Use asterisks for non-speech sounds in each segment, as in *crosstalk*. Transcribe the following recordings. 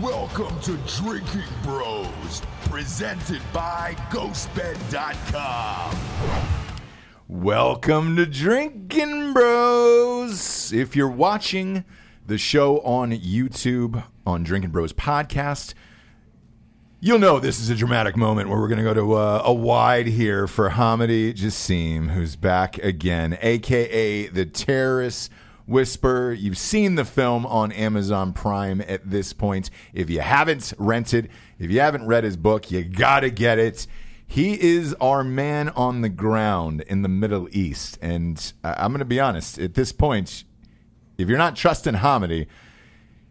Welcome to Drinking Bros, presented by GhostBed.com. Welcome to Drinking Bros. If you're watching the show on YouTube on Drinking Bros podcast, you'll know this is a dramatic moment where we're going to go to uh, a wide here for Hamody Jasim, who's back again, aka the terrorist whisper. You've seen the film on Amazon Prime at this point. If you haven't rented, if you haven't read his book, you got to get it. He is our man on the ground in the Middle East. And uh, I'm going to be honest, at this point, if you're not trusting Hamody,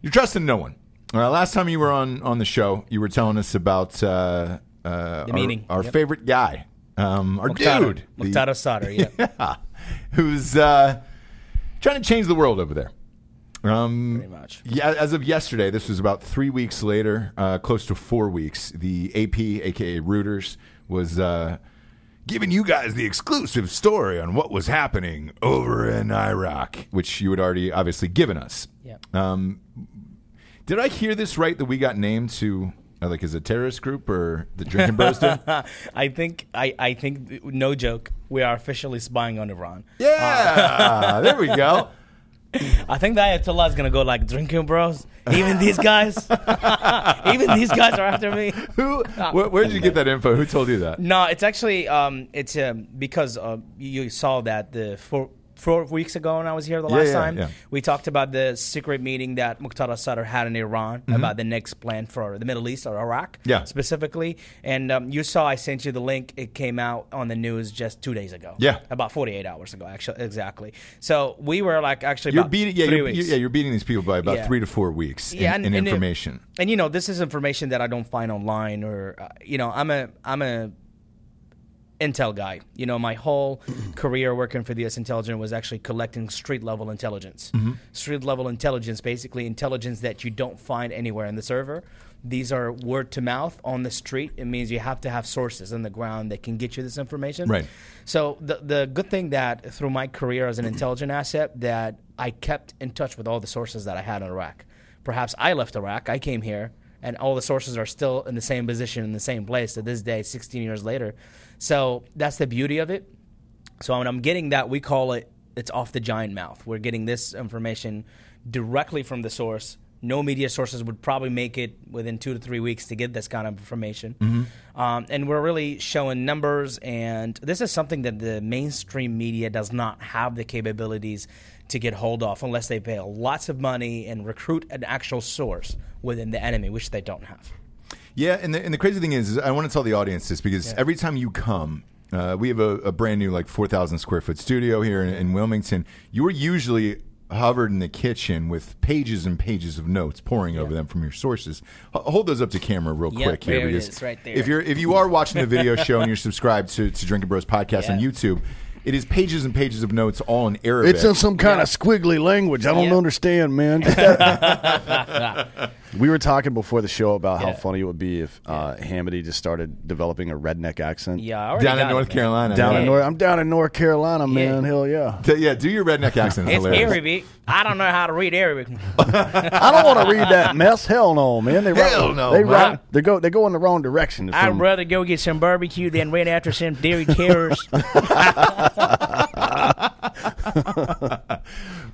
you're trusting no one. Uh, last time you were on, on the show, you were telling us about uh, uh, our, our Yep. favorite guy, um, our Muqtada, dude, Muqtada Sadr, yeah. yeah, *laughs* who's uh, trying to change the world over there. Um, Pretty much. Yeah, as of yesterday, this was about three weeks later, uh, close to four weeks. The AP, aka Reuters, was uh, giving you guys the exclusive story on what was happening over in Iraq, which you had already obviously given us. Yeah. Um, did I hear this right? That we got named to uh, like as a terrorist group or the Drinking Bros did? *laughs* I think I, I think no joke. We are officially spying on Iran. Yeah, there we go. *laughs* I think the Ayatollah is gonna go like drinking bros. Even these guys, *laughs* even these guys are after me. Who? Where, where did you get that info? Who told you that? No, it's actually um, it's um, because uh, you saw that the four four weeks ago when I was here the last yeah, time, yeah. we talked about the secret meeting that Muqtada Sadr had in Iran about the next plan for the Middle East or Iraq, Mm-hmm. Yeah. specifically. And um, you saw I sent you the link. It came out on the news just two days ago. Yeah. about forty eight hours ago, actually, exactly. So we were like actually You're about beating, yeah, 3 you're, yeah, you're beating these people by about Yeah. three to four weeks Yeah, in, and- in and it- information. and you know, this is information that I don't find online, or uh, you know, I'm a I'm a intel guy. You know, my whole career working for the U.S. intelligence was actually collecting street level intelligence. Mm-hmm. Street level intelligence, basically intelligence that you don't find anywhere in the server. These are word to mouth on the street. It means you have to have sources on the ground that can get you this information. Right. So the the good thing that through my career as an *clears throat* intelligent asset that I kept in touch with all the sources that I had in Iraq. Perhaps I left Iraq, I came here, and all the sources are still in the same position in the same place to this day, 16 years later. So that's the beauty of it. So when I'm getting that, we call it it's off the giant mouth. We're getting this information directly from the source. No media sources would probably make it within two to three weeks to get this kind of information. Um, and we're really showing numbers, and this is something that the mainstream media does not have the capabilities to get hold of unless they pay lots of money and recruit an actual source within the enemy, which they don't have. Yeah, and the, and the crazy thing is, is I want to tell the audience this because every time you come, uh, we have a, a brand new like four thousand square foot studio here in, in Wilmington. You are usually hovered in the kitchen with pages and pages of notes pouring over them from your sources. H- hold those up to camera real Yep, quick here. there it because is, right there. If you're if you are watching the video show and you're *laughs* subscribed to, to Drinking Bros podcast on YouTube, it is pages and pages of notes all in Arabic. It's in some kind of squiggly language. I don't Yeah. understand, man. *laughs* *laughs* Just that- we were talking before the show about how funny it would be if uh, Hamody just started developing a redneck accent. Yeah, I down in got it, North man. Carolina. Down yeah. in North, I'm down in North Carolina, man. Hell yeah. D- yeah, do your redneck accent. It's hilarious. Arabic. I don't know how to read Arabic. *laughs* I don't want to read that mess. Hell no, man. They Hell write- no, They man. write- They go. They go in the wrong direction. I'd from- rather go get some barbecue than run after some dairy carriers. *laughs* *laughs*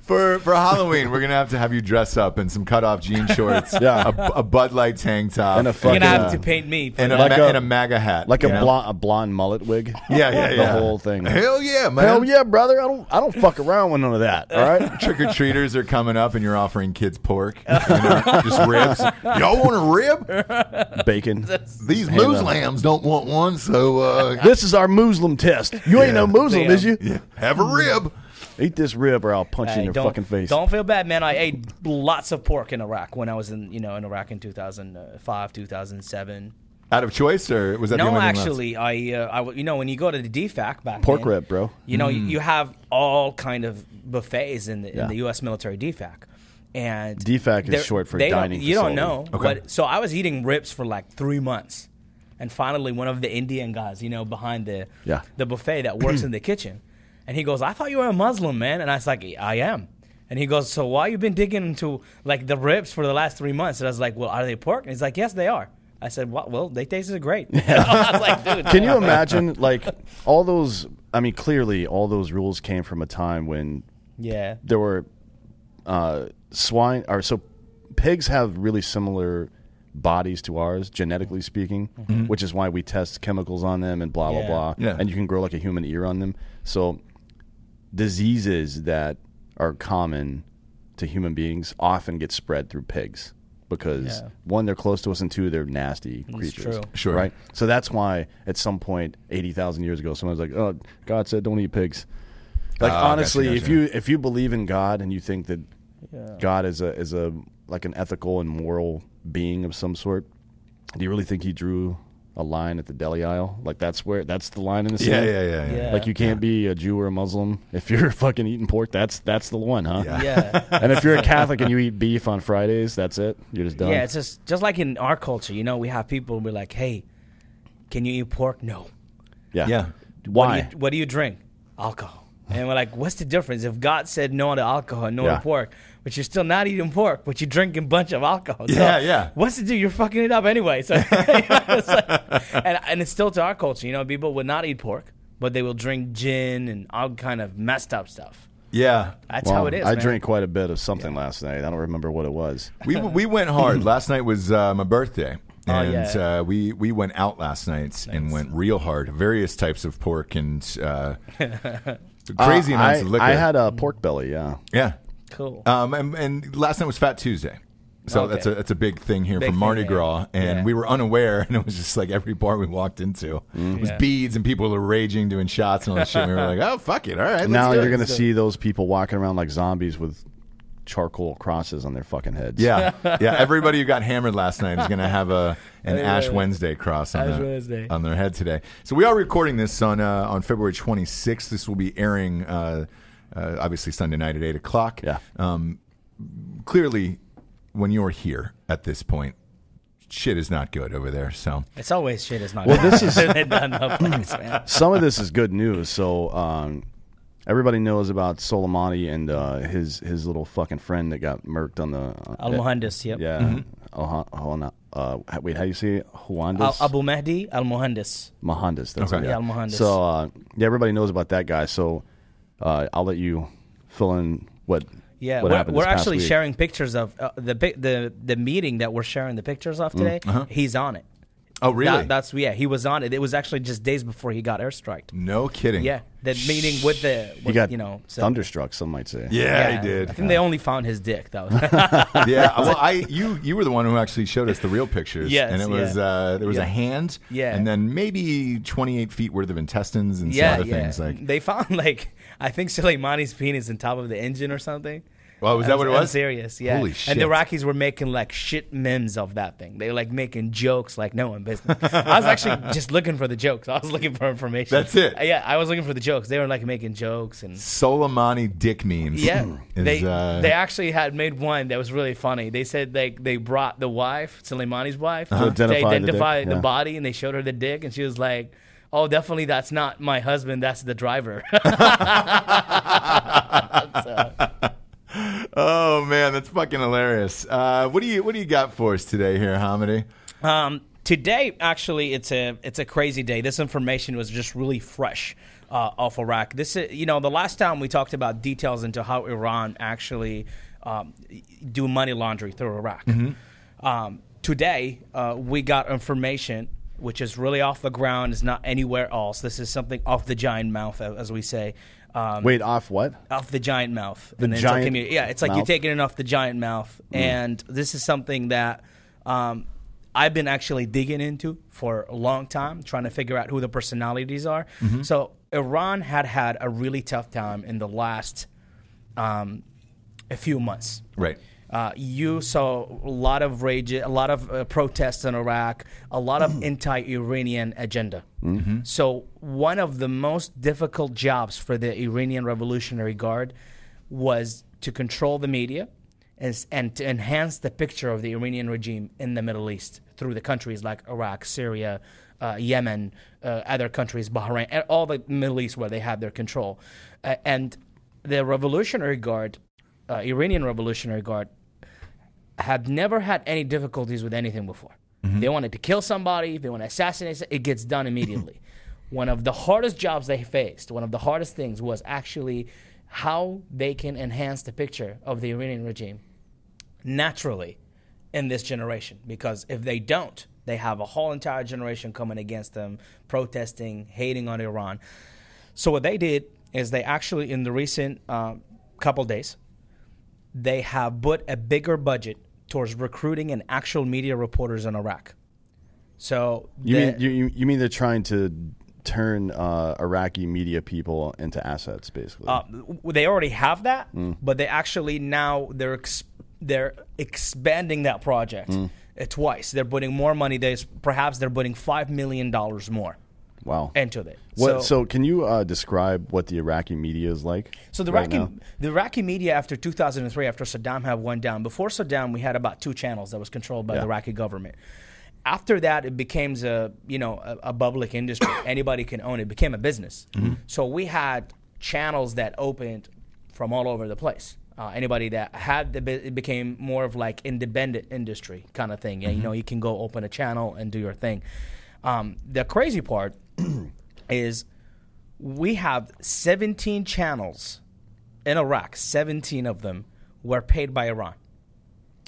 For for Halloween, we're gonna have to have you dress up in some cut off jean *laughs* shorts, Yeah. a, a Bud Light tank top, And a You're gonna have uh, to paint me. For and a, that. Like ma- a- and a MAGA hat, like you a know? blonde, a blonde mullet wig. *laughs* Yeah, yeah, the whole thing. Hell yeah, man! Hell yeah, brother. I don't. I don't fuck around with none of that. All right. *laughs* Trick or treaters are coming up, and you're offering kids pork, you know, just ribs. Y'all want a rib? Bacon. These Hand moose up. don't want one, so uh, This is our Muslim test. You ain't no Muslim, Damn. is you? yeah, have a rib. Eat this rib, or I'll punch you in your fucking face. Don't feel bad, man. I ate lots of pork in Iraq when I was in, you know, in Iraq in 2005, 2007. Out of choice, or was that the No, only thing actually, I, uh, I, w- you know, when you go to the DFAC back Pork then, rib, bro. You know, Mm. you, you have all kind of buffets in the Yeah. in the U.S. military DFAC, and DFAC is short for they don't- dining You don't know. Okay. but so I was eating ribs for like three months, and finally, one of the Indian guys, you know, behind the Yeah. the buffet that works in the kitchen, and he goes, "I thought you were a Muslim, man," and I was like, "I am." And he goes, "So why you been digging into like the ribs for the last three months?" And I was like, "Well, are they pork?" And he's like, "Yes, they are." I said, "Well, well they tasted great." *laughs* I was like, "Dude, Can you imagine, like, all those? I mean, clearly, all those rules came from a time when Yeah, there were uh, swine, or so pigs have really similar bodies to ours, genetically speaking, which is why we test chemicals on them and blah blah Yeah. blah. Yeah. And you can grow like a human ear on them. So diseases that are common to human beings often get spread through pigs because Yeah. one, they're close to us, and two, they're nasty creatures. true. Sure. Right. So that's why at some point, eighty thousand years ago, someone was like, "Oh, God said don't eat pigs." Like Ah, gotcha, honestly, if you if you believe in God and you think that God is a is a like an ethical and moral being of some sort, do you really think He drew a line at the deli aisle? Like that's where that's the line in the sand. yeah, yeah, yeah. Yeah. Like you can't be a Jew or a Muslim if you're *laughs* fucking eating pork. That's that's the one, huh? Yeah. yeah. *laughs* And if you're a Catholic and you eat beef on Fridays, that's it. You're just done. Yeah, it's just just like in our culture, you know, we have people be like, "Hey, can you eat pork?" No. yeah. Yeah. What Why? do you, what do you drink? Alcohol. And we're like, what's the difference? If God said no to alcohol, no Yeah. to pork, but you're still not eating pork, but you're drinking a bunch of alcohol. So Yeah, yeah. What's the do? You're fucking it up anyway. So, *laughs* you know, it's like- and, and it's still to our culture. You know, people would not eat pork, but they will drink gin and all kind of messed up stuff. Yeah. That's Well, how it is. I man. drank quite a bit of something last night. I don't remember what it was. We we went hard. Last night was uh, my birthday. Oh, And yeah. uh, we, we went out last night and went real hard. Various types of pork and uh, *laughs* crazy Uh, amounts I, of liquor. I had a pork belly. Yeah. yeah. Cool. Um, and, and last night was Fat Tuesday. So Okay. that's a that's a big thing here Big from Mardi thing, yeah. Gras, and Yeah. we were unaware, *laughs* and it was just like every bar we walked into it was. Yeah. beads, and people were raging, doing shots and all that shit. And we were like, oh fuck it, all right. Let's now do you're it. going to see those people walking around like zombies with charcoal crosses on their fucking heads. Yeah, *laughs* yeah. Everybody who got hammered last night is going to have a an Yeah. Ash Wednesday cross on, Ash their, Wednesday. on their head today. So we are recording this on uh, on February 26th. This will be airing uh, uh, obviously Sunday night at eight o'clock. Yeah. Um, clearly, when you're here at this point, shit is not good over there. So it's always shit is not Well, good. this is- *laughs* They're done. *laughs* Some of this is good news. So um, everybody knows about Soleimani and uh, his his little fucking friend that got murked on the uh, Al Muhandis, yep. Yeah. Oh, oh, uh, wait, how do you say it? Al- Juandis? Abu Mahdi Al Muhandis. Mohandas. That's Okay. it. Yeah, Al Muhandis. So uh, yeah, everybody knows about that guy. So uh, I'll let you fill in what. Yeah, what we're, we're actually week. sharing pictures of uh, the the the meeting that we're sharing the pictures of today. He's on it. oh really? That, that's yeah, he was on it. It was actually just days before he got airstriked. no kidding. Yeah, the meeting with the He with, got you know so- thunderstruck. Some might say. Yeah, he did. I think they only found his dick. That was *laughs* *laughs* yeah. Well, I you you were the one who actually showed us the real pictures. Yes, and it was yeah. uh, there was Yeah. a hand. Yeah. and then maybe 28 feet worth of intestines and yeah, some other yeah. things like. they found like I think Soleimani's penis on top of the engine or something. Well, was that what it I'm was? serious, yeah. Holy And the Iraqis were making like shit memes of that thing. They were like making jokes like no one business. I was actually *laughs* just looking for the jokes. I was looking for information. That's it. Uh, Yeah, I was looking for the jokes. They were like making jokes and Soleimani dick memes. yeah. is, they uh, they actually had made one that was really funny. They said they they brought the wife, Soleimani's wife, Uh-huh. To to identify the identify the yeah. body, and they showed her the dick, and she was like. Oh, definitely, that's not my husband. That's the driver. *laughs* So- Oh man, that's fucking hilarious. Uh, what do you what do you got for us today here, Hamody? Um, today, actually, it's a it's a crazy day. This information was just really fresh uh, off Iraq. This is, you know, the last time we talked about details into how Iran actually um, do money laundering through Iraq. Um, today, uh, we got information which is really off the ground. Is not anywhere else. This is something off the giant mouth, as we say. Um, Wait, off what? off the giant mouth. The giant community. Yeah, it's like you're? Mm. taking it off the giant mouth. And this is something that um, I've been actually digging into for a long time, trying to figure out who the personalities are. Mm-hmm. So Iran had had a really tough time in the last um, a few months. Right. Uh, you saw a lot of rage, a lot of uh, protests in Iraq, a lot of *clears throat* anti-Iranian agenda. So one of the most difficult jobs for the Iranian Revolutionary Guard was to control the media and, and to enhance the picture of the Iranian regime in the Middle East through the countries like Iraq, Syria, uh, Yemen, uh, other countries, Bahrain, and all the Middle East where they had their control. Uh, and the Revolutionary Guard uh, Iranian Revolutionary Guard have never had any difficulties with anything before. They wanted to kill somebody, they want to assassinate, it gets done immediately. *laughs* one of the hardest jobs they faced, one of the hardest things was actually how they can enhance the picture of the Iranian regime naturally in this generation. Because if they don't, they have a whole entire generation coming against them, protesting, hating on Iran. So what they did is they actually, in the recent uh, couple days, they have put a bigger budget towards recruiting and actual media reporters in Iraq. So You the- mean you, you, mean they're trying to turn uh, Iraqi media people into assets, basically? Uh, they already have that, Mm. but they actually now they're ex- they're expanding that project Mm. uh, twice. They're putting more money. There's perhaps they're putting five million dollars more wow. into it. What, so, can you uh, describe what the Iraqi media is like? So the Iraqi, the Iraqi media after 2003, after Saddam had went down, before Saddam, we had about two channels that was controlled by Yeah. the Iraqi government. After that, it became a you know a, a public industry. *coughs* Anybody can own it. It became a business. Mm-hmm. So we had channels that opened from all over the place. Uh, anybody that had the it became more of like independent industry kind of thing. Yeah, Mm-hmm. you know, you can go open a channel and do your thing. Um, the crazy part *clears throat* is we have 17 channels in Iraq. 17 of them were paid by Iran,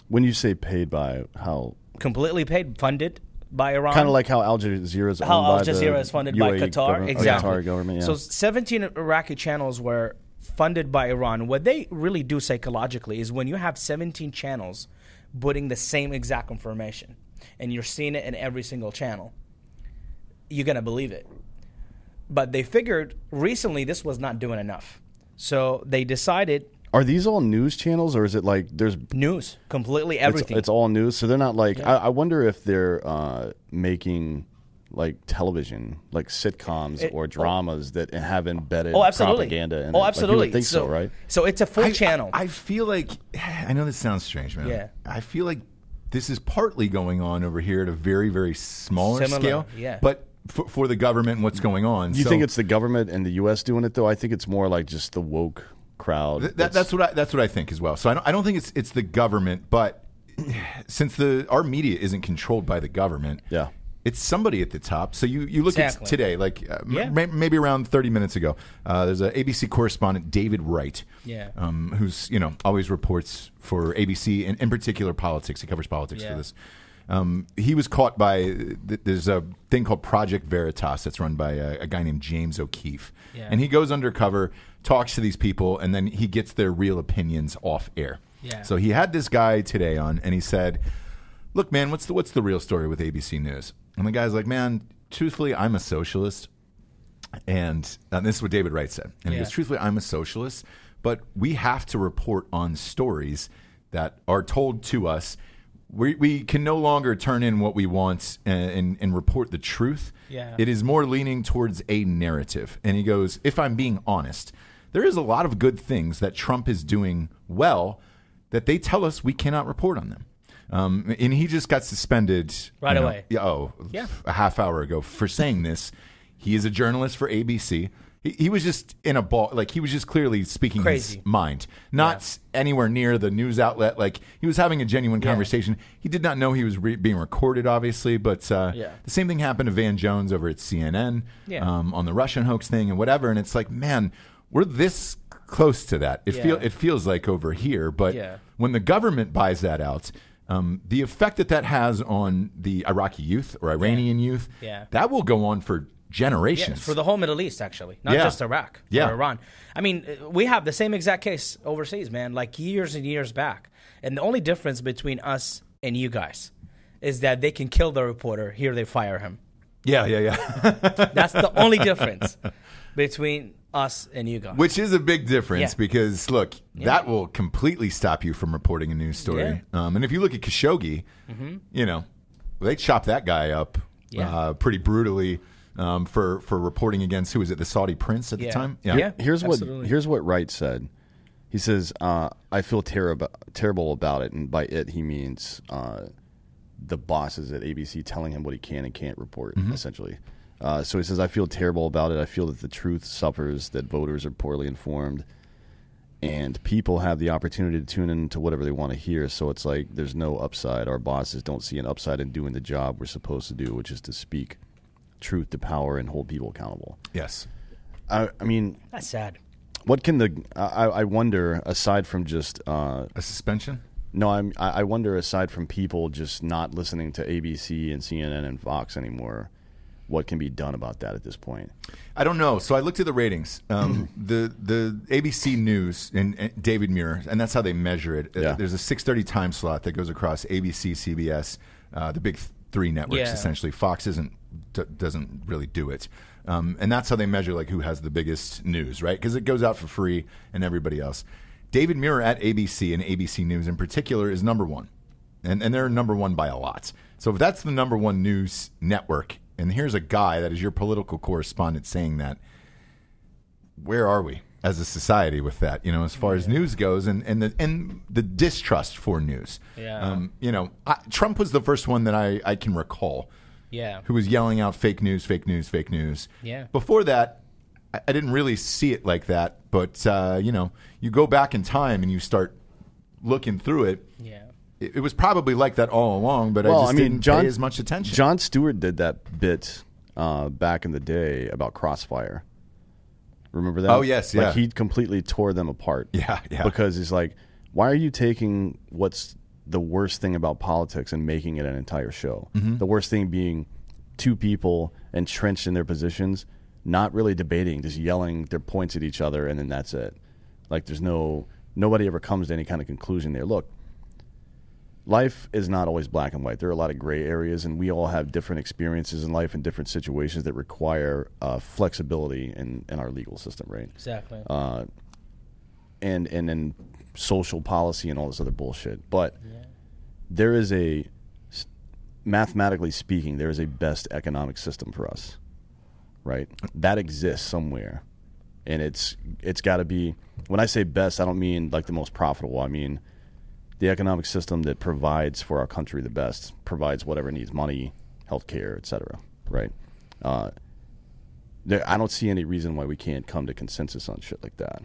When you say paid by, how? completely paid, funded by Iran. Kind of like how Al Jazeera is how Al Jazeera is funded by Qatar. Exactly. Qatar government, yeah. So 17 Iraqi channels were funded by Iran. What they really do psychologically is when you have 17 channels putting the same exact information and you're seeing it in every single channel, you're going to believe it. But they figured recently this was not doing enough. So they decided Are these all news channels, or is it like there's news, completely everything. It's, all news, so they're not like. I, I wonder if they're uh, making like television, like sitcoms It- or dramas that have embedded oh, absolutely. propaganda. In oh, it. Like, you absolutely. would think so, right? So it's a full I- channel. I, I feel like *sighs* I know this sounds strange, man. Yeah. I feel like this is partly going on over here at a very, very smaller Similar, scale. yeah. But for, for the government and what's going on, You so think it's the government and the U.S. doing it though? I think it's more like just the woke crowd. Th- that, that's what I, that's what I think as well. So I don't, I don't think it's it's the government, but *clears throat* since the our media isn't controlled by the government, Yeah. it's somebody at the top. So you, you look Exactly. at today, like uh, Yeah. may- maybe around thirty minutes ago, uh, there's a ABC correspondent David Wright, Yeah. um, who's you know always reports for ABC and in particular politics. He covers politics Yeah. for this. Um, he was caught by th- there's a thing called Project Veritas that's run by a, a guy named James O'Keefe, Yeah. and he goes undercover, talks to these people, and then he gets their real opinions off air. Yeah. So he had this guy today on, and he said, "Look, man, what's the what's the real story with ABC News?" And the guy's like, "Man, truthfully, I'm a socialist." And, and this is what David Wright said. And he goes, truthfully, I'm a socialist, but we have to report on stories that are told to us. We, we can no longer turn in what we want and, and, and report the truth. Yeah. It is more leaning towards a narrative. And he goes, if I'm being honest, there is a lot of good things that Trump is doing well that they tell us we cannot report on them. Um, and he just got suspended Right you know, away. yeah, oh, Yeah. a half hour ago for saying this. He is a journalist for ABC. He, he was just in a ball, like he was just clearly speaking Crazy. his mind, not anywhere near the news outlet. Like he was having a genuine conversation. He did not know he was re- being recorded, obviously, but uh, Yeah. the same thing happened to Van Jones over at CNN Yeah. um, on the Russian hoax thing and whatever. And it's like, man, we're this close to that. It feel Yeah. it feels like over here, but Yeah. when the government buys that out. Um, the effect that that has on the Iraqi youth or Iranian youth, Yeah. that will go on for Yeah, generations. for the whole Middle East, actually, not Yeah. just Iraq Yeah. or Iran. I mean, uh, we have the same exact case overseas, man, like years and years back. And the only difference between us and you guys is that they can kill the reporter, here they fire him. yeah, yeah, yeah. *laughs* That's the only *laughs* difference between us and you guys. Which is a big difference Yeah. because look, that will completely stop you from reporting a news story. Um, and if you look at Khashoggi, you know, they chopped that guy up Mm-hmm. Yeah. uh, pretty brutally um, for for reporting against who was it, the Saudi prince at the time? Yeah. Here's Absolutely. what here's what Wright said. He says, uh, "I feel terrible terrible about it," and by it he means uh, the bosses at ABC telling him what he can and can't report. Mm-hmm. Essentially, uh, so he says, "I feel terrible about it. I feel that the truth suffers. That voters are poorly informed." and people have the opportunity to tune in to whatever they want to hear. So it's like there's no upside. Our bosses don't see an upside in doing the job we're supposed to do, which is to speak truth to power and hold people accountable. Yes. I, I mean, That's sad. what can the? I, I wonder aside from just. Uh, A suspension? no, I'm. I I wonder aside from people just not listening to ABC and CNN and Fox anymore, what can be done about that at this point? I don't know. So I looked at the ratings. Um, *clears throat* the the ABC News and, and David Muir, and that's how they measure it. Uh, There's a 6:30 time slot that goes across ABC, CBS, uh, the big th- three networks. Yeah. Essentially, Fox isn't d- doesn't really do it, um, and that's how they measure like who has the biggest news, right? Because it goes out for free and everybody else. David Muir at ABC and ABC News in particular is number one, and and they're number one by a lot. So if that's the number one news network, and here's a guy that is your political correspondent saying that, where are we as a society with that? You know, as far as news goes, and and the and the distrust for news. Yeah. Um, you know, I, Trump was the first one that I I can recall Yeah. who was yelling out fake news, fake news, fake news. Yeah. Before that, I, I didn't really see it like that. But uh, you know, you go back in time and you start looking through it. Yeah. It, it was probably like that all along, but I just I mean, didn't John- pay as much attention. Jon Stewart did that bit uh, back in the day about Crossfire. Remember that? Oh, yes, yeah. Like he completely tore them apart. *laughs* Yeah, yeah. Because he's like, why are you taking what's the worst thing about politics and making it an entire show? Mm-hmm. The worst thing being two people entrenched in their positions, not really debating, just yelling their points at each other, and then that's it. Like there's no nobody ever comes to any kind of conclusion there. Look, life is not always black and white. There are a lot of gray areas, and we all have different experiences in life and different situations that require uh, flexibility in, in our legal system, right? Exactly. Uh, and and then social policy and all this other bullshit. But there is a mathematically speaking, there is a best economic system for us, right? That exists somewhere, and it's it's got to be. When I say best, I don't mean like the most profitable. I mean the economic system that provides for our country the best, provides whatever it needs, money, healthcare, et cetera, right? Uh, there, I don't see any reason why we can't come to consensus on shit like that.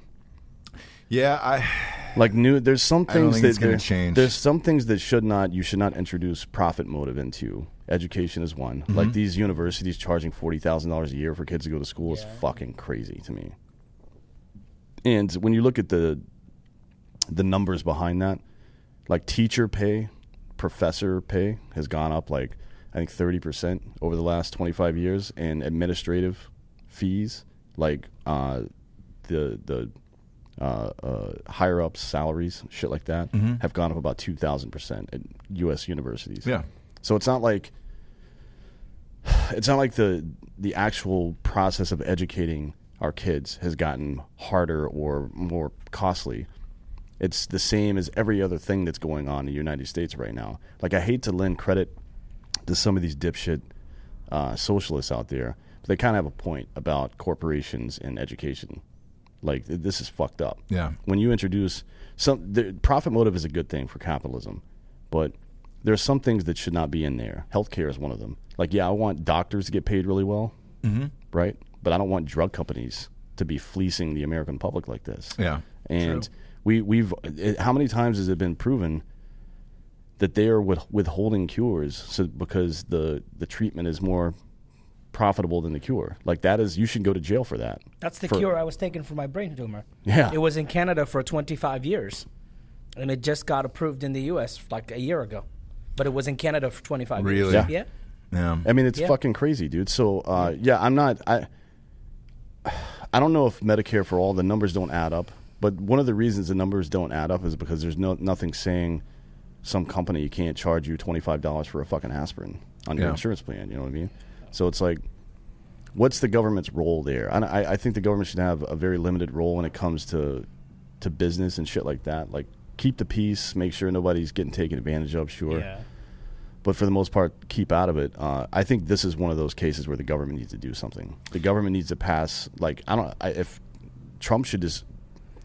yeah, I Like new, there's some things think that gonna there- change. There's some things that should not. You should not introduce profit motive into. Education is one. Mm-hmm. Like these universities charging forty thousand dollars a year for kids to go to school is fucking crazy to me. And when you look at the the numbers behind that, like teacher pay, professor pay has gone up like I think thirty percent over the last twenty five years, and administrative fees like uh, the the uh, uh, higher ups salaries, shit like that, have gone up about two thousand percent at U.S. universities. Yeah. So it's not like it's not like the the actual process of educating our kids has gotten harder or more costly. It's the same as every other thing that's going on in the United States right now. Like I hate to lend credit to some of these dipshit uh, socialists out there, but they kind of have a point about corporations and education. Like th- this is fucked up. Yeah. When you introduce some, the profit motive is a good thing for capitalism, but there are some things that should not be in there. Healthcare is one of them. Like, yeah, I want doctors to get paid really well, mm-hmm. right? But I don't want drug companies to be fleecing the American public like this. Yeah, And True. We we've it, how many times has it been proven that they are with, withholding cures so because the the treatment is more profitable than the cure? Like that is you should go to jail for that. That's the For- cure I was taking for my brain tumor. Yeah. It was in Canada for 25 years. And it just got approved in the US like a year ago. But it was in Canada for 25 Really? years. Yeah. Yeah. yeah. I mean, it's Yeah. fucking crazy, dude. So, uh, yeah, I'm not. I *sighs* I don't know if Medicare for all the numbers don't add up, but one of the reasons the numbers don't add up is because there's no nothing saying some company can't charge you twenty five dollars for a fucking aspirin on your Yeah. insurance plan. You know what I mean? So it's like, what's the government's role there? And I, I think the government should have a very limited role when it comes to to business and shit like that. Like, keep the peace, make sure nobody's getting taken advantage of. Sure Yeah. but for the most part, keep out of it. Uh, I think this is one of those cases where the government needs to do something. The government needs to pass, like I don't, I, if Trump should just,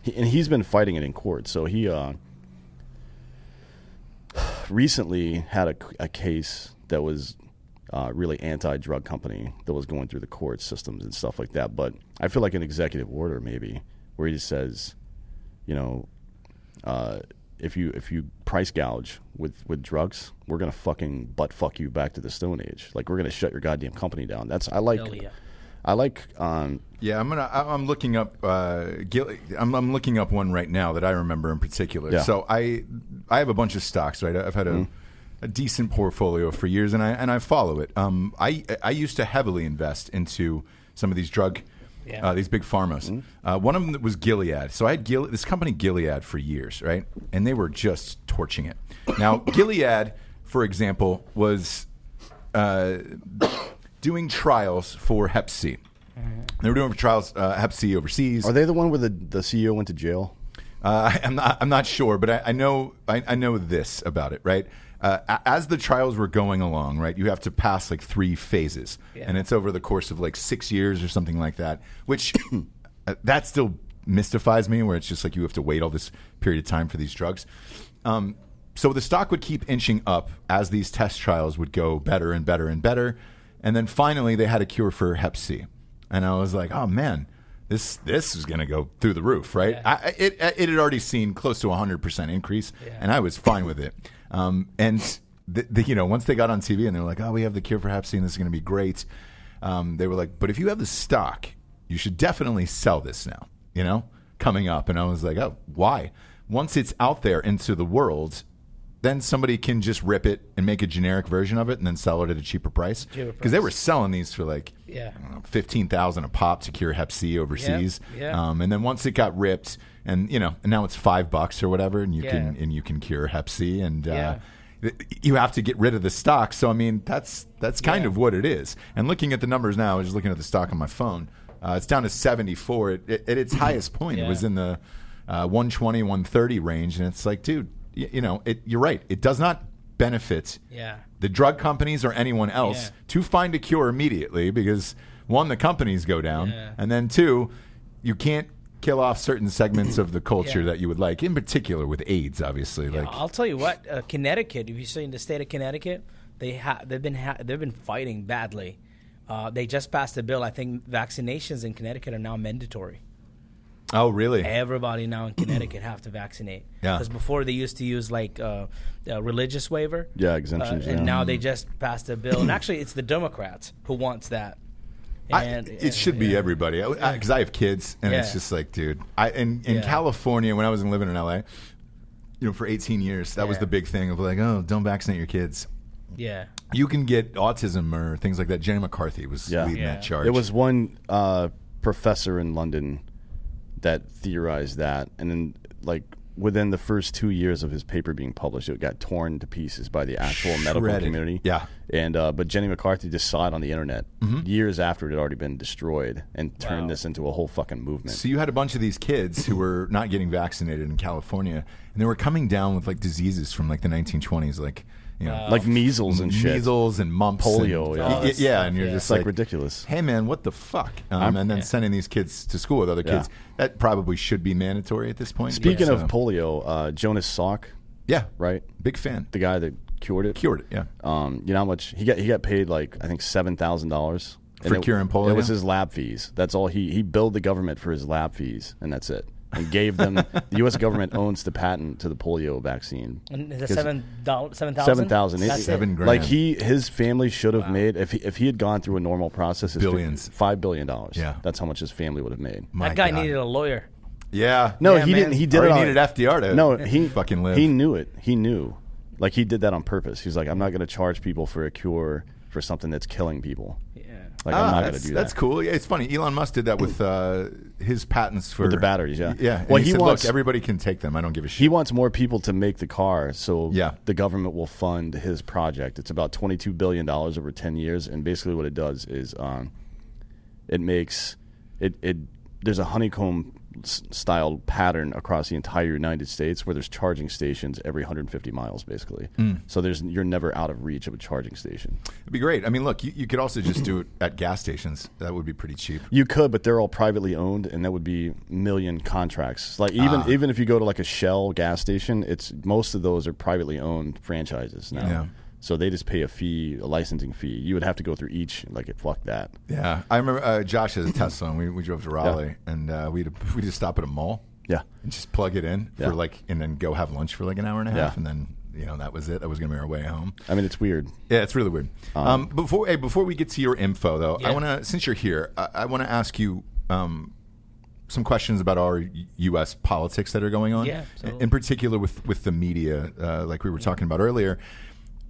and he's been fighting it in court. So he uh, recently had a, a case that was uh, really anti-drug company that was going through the court systems and stuff like that. But I feel like an executive order maybe where he just says, you know, uh, if you if you price gouge with with drugs, we're gonna fucking butt fuck you back to the Stone Age. Like we're gonna shut your goddamn company down. That's I like. Yeah. I like. Um, Yeah, I'm gonna. I- I'm looking up. Uh, Gil- I'm, I'm looking up one right now that I remember in particular. Yeah. So I, I have a bunch of stocks. Right, I've had a, a decent portfolio for years, and I and I follow it. Um, I I used to heavily invest into some of these drug. Yeah. Uh, these big pharmas. Uh, one of them was Gilead. So I had Gil- this company Gilead for years, right? And they were just torching it. Now *coughs* Gilead, for example, was uh, doing trials for Hep C. They were doing trials uh, Hep C overseas. are they the one where the the CEO went to jail? Uh, I'm not. I'm not sure, but I, I know. I, I know this about it, right? Uh, as the trials were going along, right, you have to pass like three phases, Yeah. and it's over the course of like six years or something like that. Which *coughs* uh, that still mystifies me, where it's just like you have to wait all this period of time for these drugs. Um, so the stock would keep inching up as these test trials would go better and better and better, and then finally they had a cure for Hep C, and I was like, oh man this this is going to go through the roof, right? Yeah. I, it it had already seen close to a hundred percent increase, Yeah. and I was fine with it. Um, and the, the, you know, once they got on TV and they were like, "Oh, we have the cure for Hep C, and this is going to be great," um, they were like, "But if you have the stock, you should definitely sell this now." You know, coming up, and I was like, "Oh, why?" Once it's out there into the world. Then somebody can just rip it and make a generic version of it, and then sell it at a cheaper price. Because they were selling these for like Yeah. Know, fifteen thousand a pop to cure Hep C overseas. yeah. Um, and then once it got ripped, and you know, and now it's five bucks or whatever, and you can and you can cure Hep C, and uh, Yeah. you have to get rid of the stock. So I mean, that's that's kind Yeah. of what it is. And looking at the numbers now, I was just looking at the stock on my phone. Uh, it's down to seventy four. At, at its *laughs* highest point, it was in the uh, 120, 130 range, and it's like, dude, you know, it, you're right. It does not benefit Yeah. the drug companies or anyone else Yeah. to find a cure immediately because one, the companies go down, Yeah. and then two, you can't kill off certain segments of the *clears throat* culture that you would like, in particular with AIDS, obviously. Like, I'll tell you what, uh, Connecticut. If you see in the state of Connecticut, they ha- they've been ha- they've been fighting badly. Uh, they just passed a bill. I think vaccinations in Connecticut are now mandatory. Oh, really? Everybody now in Connecticut have to vaccinate. *clears throat* Yeah. Because before they used to use like uh, a religious waiver. Yeah, Uh, exemptions. and yeah. now they just passed a bill, and actually, it's the Democrats who wants that. I, And it should be yeah. everybody because I, have kids, and it's just like, dude. I in, in Yeah. California when I was living in LA, you know, for 18 years, that was the big thing of like, oh, don't vaccinate your kids. Yeah. You can get autism or things like that. Jenny McCarthy was Yeah. leading Yeah. that charge. There was one uh, professor in London that theorized that, and then like within the first two years of his paper being published, it got torn to pieces by the actual medical Shredded. community. Yeah. and uh, but Jenny McCarthy just saw it on the internet years after it had already been destroyed, and turned Wow. this into a whole fucking movement. So you had a bunch of these kids who were not getting vaccinated in California, and they were coming down with like diseases from like the 1920s, like you know, like measles and shit. measles and mumps, Polio, and, yeah. All y- this yeah, stuff, and you're yeah. just It's like like, ridiculous. Hey man, what the fuck? Um, and then Yeah. sending these kids to school with other kids Yeah. that probably should be mandatory at this point. Speaking but, of uh, polio, uh, Jonas Salk, yeah, right, big fan. the guy that cured it, Cured it, yeah. Um, you know how much he got? He got paid like I think seven thousand dollars For curing polio? It was his lab fees. That's all he he billed the government for his lab fees, and that's it. And gave them the U.S. government owns the patent to the polio vaccine. And is it 'Cause- seven dollars, seven thousand? Seven thousand. That's Seven grand. Like he, his family should have Wow. made if he, if he had gone through a normal process, his fi- Billions. five billion dollars. Yeah. that's how much his family would have made. My That guy God. needed a lawyer. Yeah. No, Yeah, he man. didn't. He did Or it. he on- needed FDR to no, he *laughs* fucking live. He knew it. He knew. Like he did that on purpose. He's like, I'm not going to charge people for a cure for something that's killing people. Yeah. Like Ah, I'm not going that's, to do that's cool. Yeah, it's funny. Elon Musk did that with uh, his patents for With the batteries, yeah. Yeah. Well, he, he said, wants- "Look, everybody can take them. I don't give a shit." He wants more people to make the car, so Yeah. the government will fund his project. It's about twenty-two billion dollars over ten years, and basically what it does is, um, it makes it it there's a honeycomb style pattern across the entire United States where there's charging stations every 150 miles, basically. Mm. So there's you're never out of reach of a charging station. It'd be great. I mean, look, you, you could also just do it at gas stations. That would be pretty cheap. You could, but they're all privately owned, and that would be million contracts. Like even Ah. even if you go to like a Shell gas station, it's most of those are privately owned franchises now. Yeah. So they just pay a fee, a licensing fee. You would have to go through each. Like it, fuck that. Yeah, I remember uh, Josh has a Tesla, and we, we drove to Raleigh, and uh, we we just stop at a mall, Yeah. and just plug it in Yeah. for like, and then go have lunch for like an hour and a half, Yeah. and then you know that was it. That was gonna be our way home. I mean, it's weird. Yeah, it's really weird. Um, before hey, before we get to your info though, I want to since you're here, I, I want to ask you um, some questions about our U.S. politics that are going on. Yeah, absolutely. in particular with with the media, uh, like we were talking about earlier.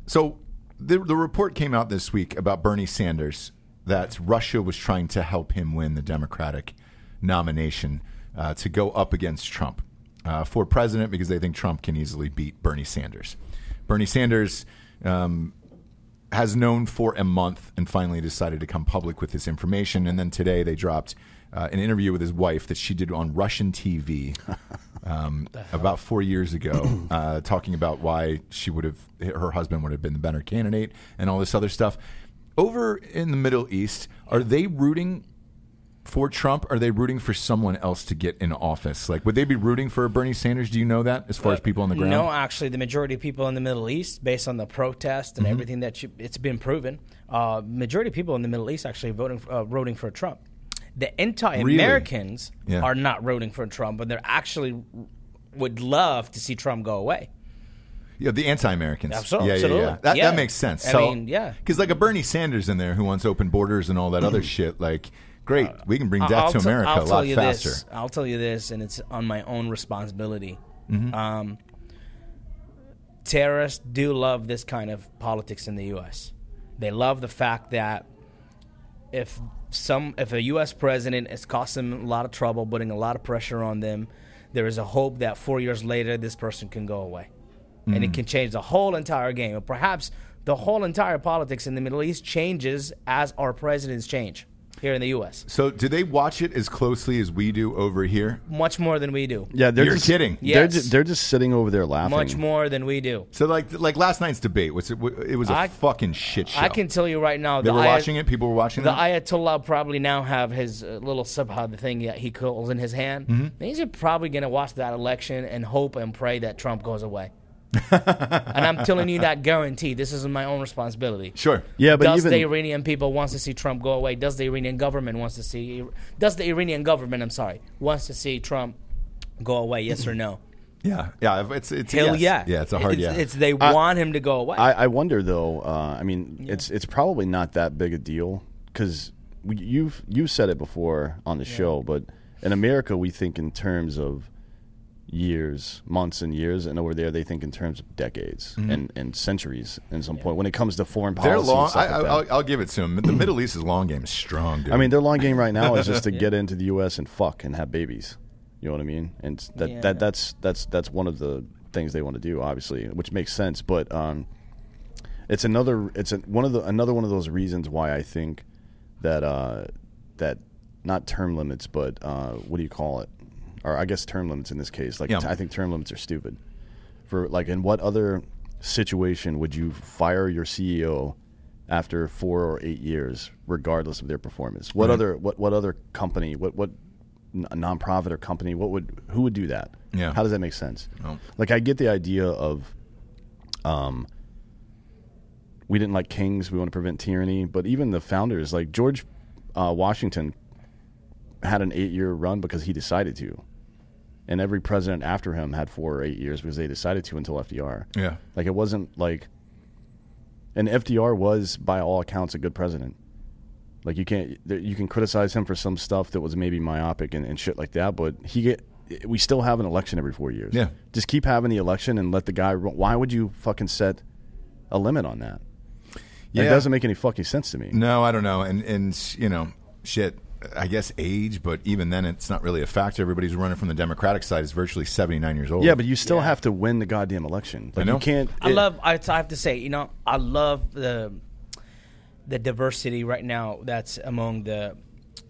So the the report came out this week about Bernie Sanders that Russia was trying to help him win the Democratic nomination uh, to go up against Trump uh, for president because they think Trump can easily beat Bernie Sanders. Bernie Sanders um, has known for a month and finally decided to come public with this information. And then today they dropped uh, an interview with his wife that she did on Russian TV *laughs* um, about four years ago, *clears throat* uh, talking about why she would have, her husband would have been the better candidate and all this other stuff. Over in the Middle East, are they rooting for Trump? Are they rooting for someone else to get in office? Like, would they be rooting for Bernie Sanders? Do you know that as far as people on the ground? No, actually, the majority of people in the Middle East, based on the protest Mm-hmm. and everything that you, it's been proven, uh, majority of people in the Middle East actually voting uh, voting for Trump. The anti-Americans Yeah. are not voting for Trump, but they're actually would love to see Trump go away. Yeah, the anti-Americans. Absolutely. Yeah, yeah, yeah. That, Yeah. that makes sense. I So, mean, yeah. Because like a Bernie Sanders in there who wants open borders and all that other *clears throat* shit. Like, great, we can bring death I'll to America I'll a tell lot you faster. This, I'll tell you this, and it's on my own responsibility. Mm-hmm. Um, terrorists do love this kind of politics in the U.S. They love the fact that if some if a U.S. president is causing them a lot of trouble, putting a lot of pressure on them, there is a hope that four years later this person can go away, and Mm. it can change the whole entire game. Or perhaps the whole entire politics in the Middle East changes as our presidents change here in the U.S. So, do they watch it as closely as we do over here? Much more than we do. Yeah, they're You're just, kidding. They're, Yes. ju- they're just sitting over there laughing. Much more than we do. So, like, like last night's debate was it? It was a I- fucking shit show. I can tell you right now. They the were Ayat- watching it. People were watching The it. Ayatollah probably now have his uh, little subha, the thing that he calls in his hand. Mm-hmm. He's probably going to watch that election and hope and pray that Trump goes away. *laughs* and I'm telling you that guarantee. This is my own responsibility. Sure. Yeah, but does even the Iranian people wants to see Trump go away? Does the Iranian government wants to see? Does the Iranian government? I'm sorry, wants to see Trump go away? Yes or no? Yeah, yeah. It's it's Hell yes. yeah. Yeah, it's a hard it's, yeah. It's they want him to go away. I, I wonder though. Uh, I mean, it's it's probably not that big a deal because you've you said it before on the show, but in America we think in terms of years, months, and years, and over there they think in terms of decades and, and centuries. At some point, when it comes to foreign policy, They're long. I, like I, that. I'll, I'll give it to them. The Middle East's long game is strong, dude. I mean, their long game right now is just *laughs* to get into the U.S. and fuck and have babies. You know what I mean? And that, Yeah. that that's that's that's one of the things they want to do, obviously, which makes sense. But um, it's another it's a, one of the another one of those reasons why I think that uh, that not term limits, but uh, what do you call it? Or I guess term limits in this case. Like Yeah. I think term limits are stupid. For like, in what other situation would you fire your CEO after four or eight years, regardless of their performance? What Right. other what what other company? What what nonprofit or company? What would who would do that? Yeah. How does that make sense? No. Like I get the idea of, um, we didn't like kings. We want to prevent tyranny. But even the founders, like George uh, Washington, had an eight-year run because he decided to, and every president after him had four or eight years because they decided to until FDR. Yeah. Like it wasn't like, and FDR was by all accounts a good president. Like you can't you can criticize him for some stuff that was maybe myopic and, and shit like that, but he get we still have an election every four years. Yeah. just keep having the election and let the guy. Why would you fucking set a limit on that? Yeah. It doesn't make any fucking sense to me. No, I don't know. And and you know, shit. I guess age, but even then, it's not really a factor. Everybody's running from the Democratic side is virtually seventy nine years old. Yeah, but you still have to win the goddamn election. Like know. you can't. I it- love. I, I have to say, you know, I love the the diversity right now that's among the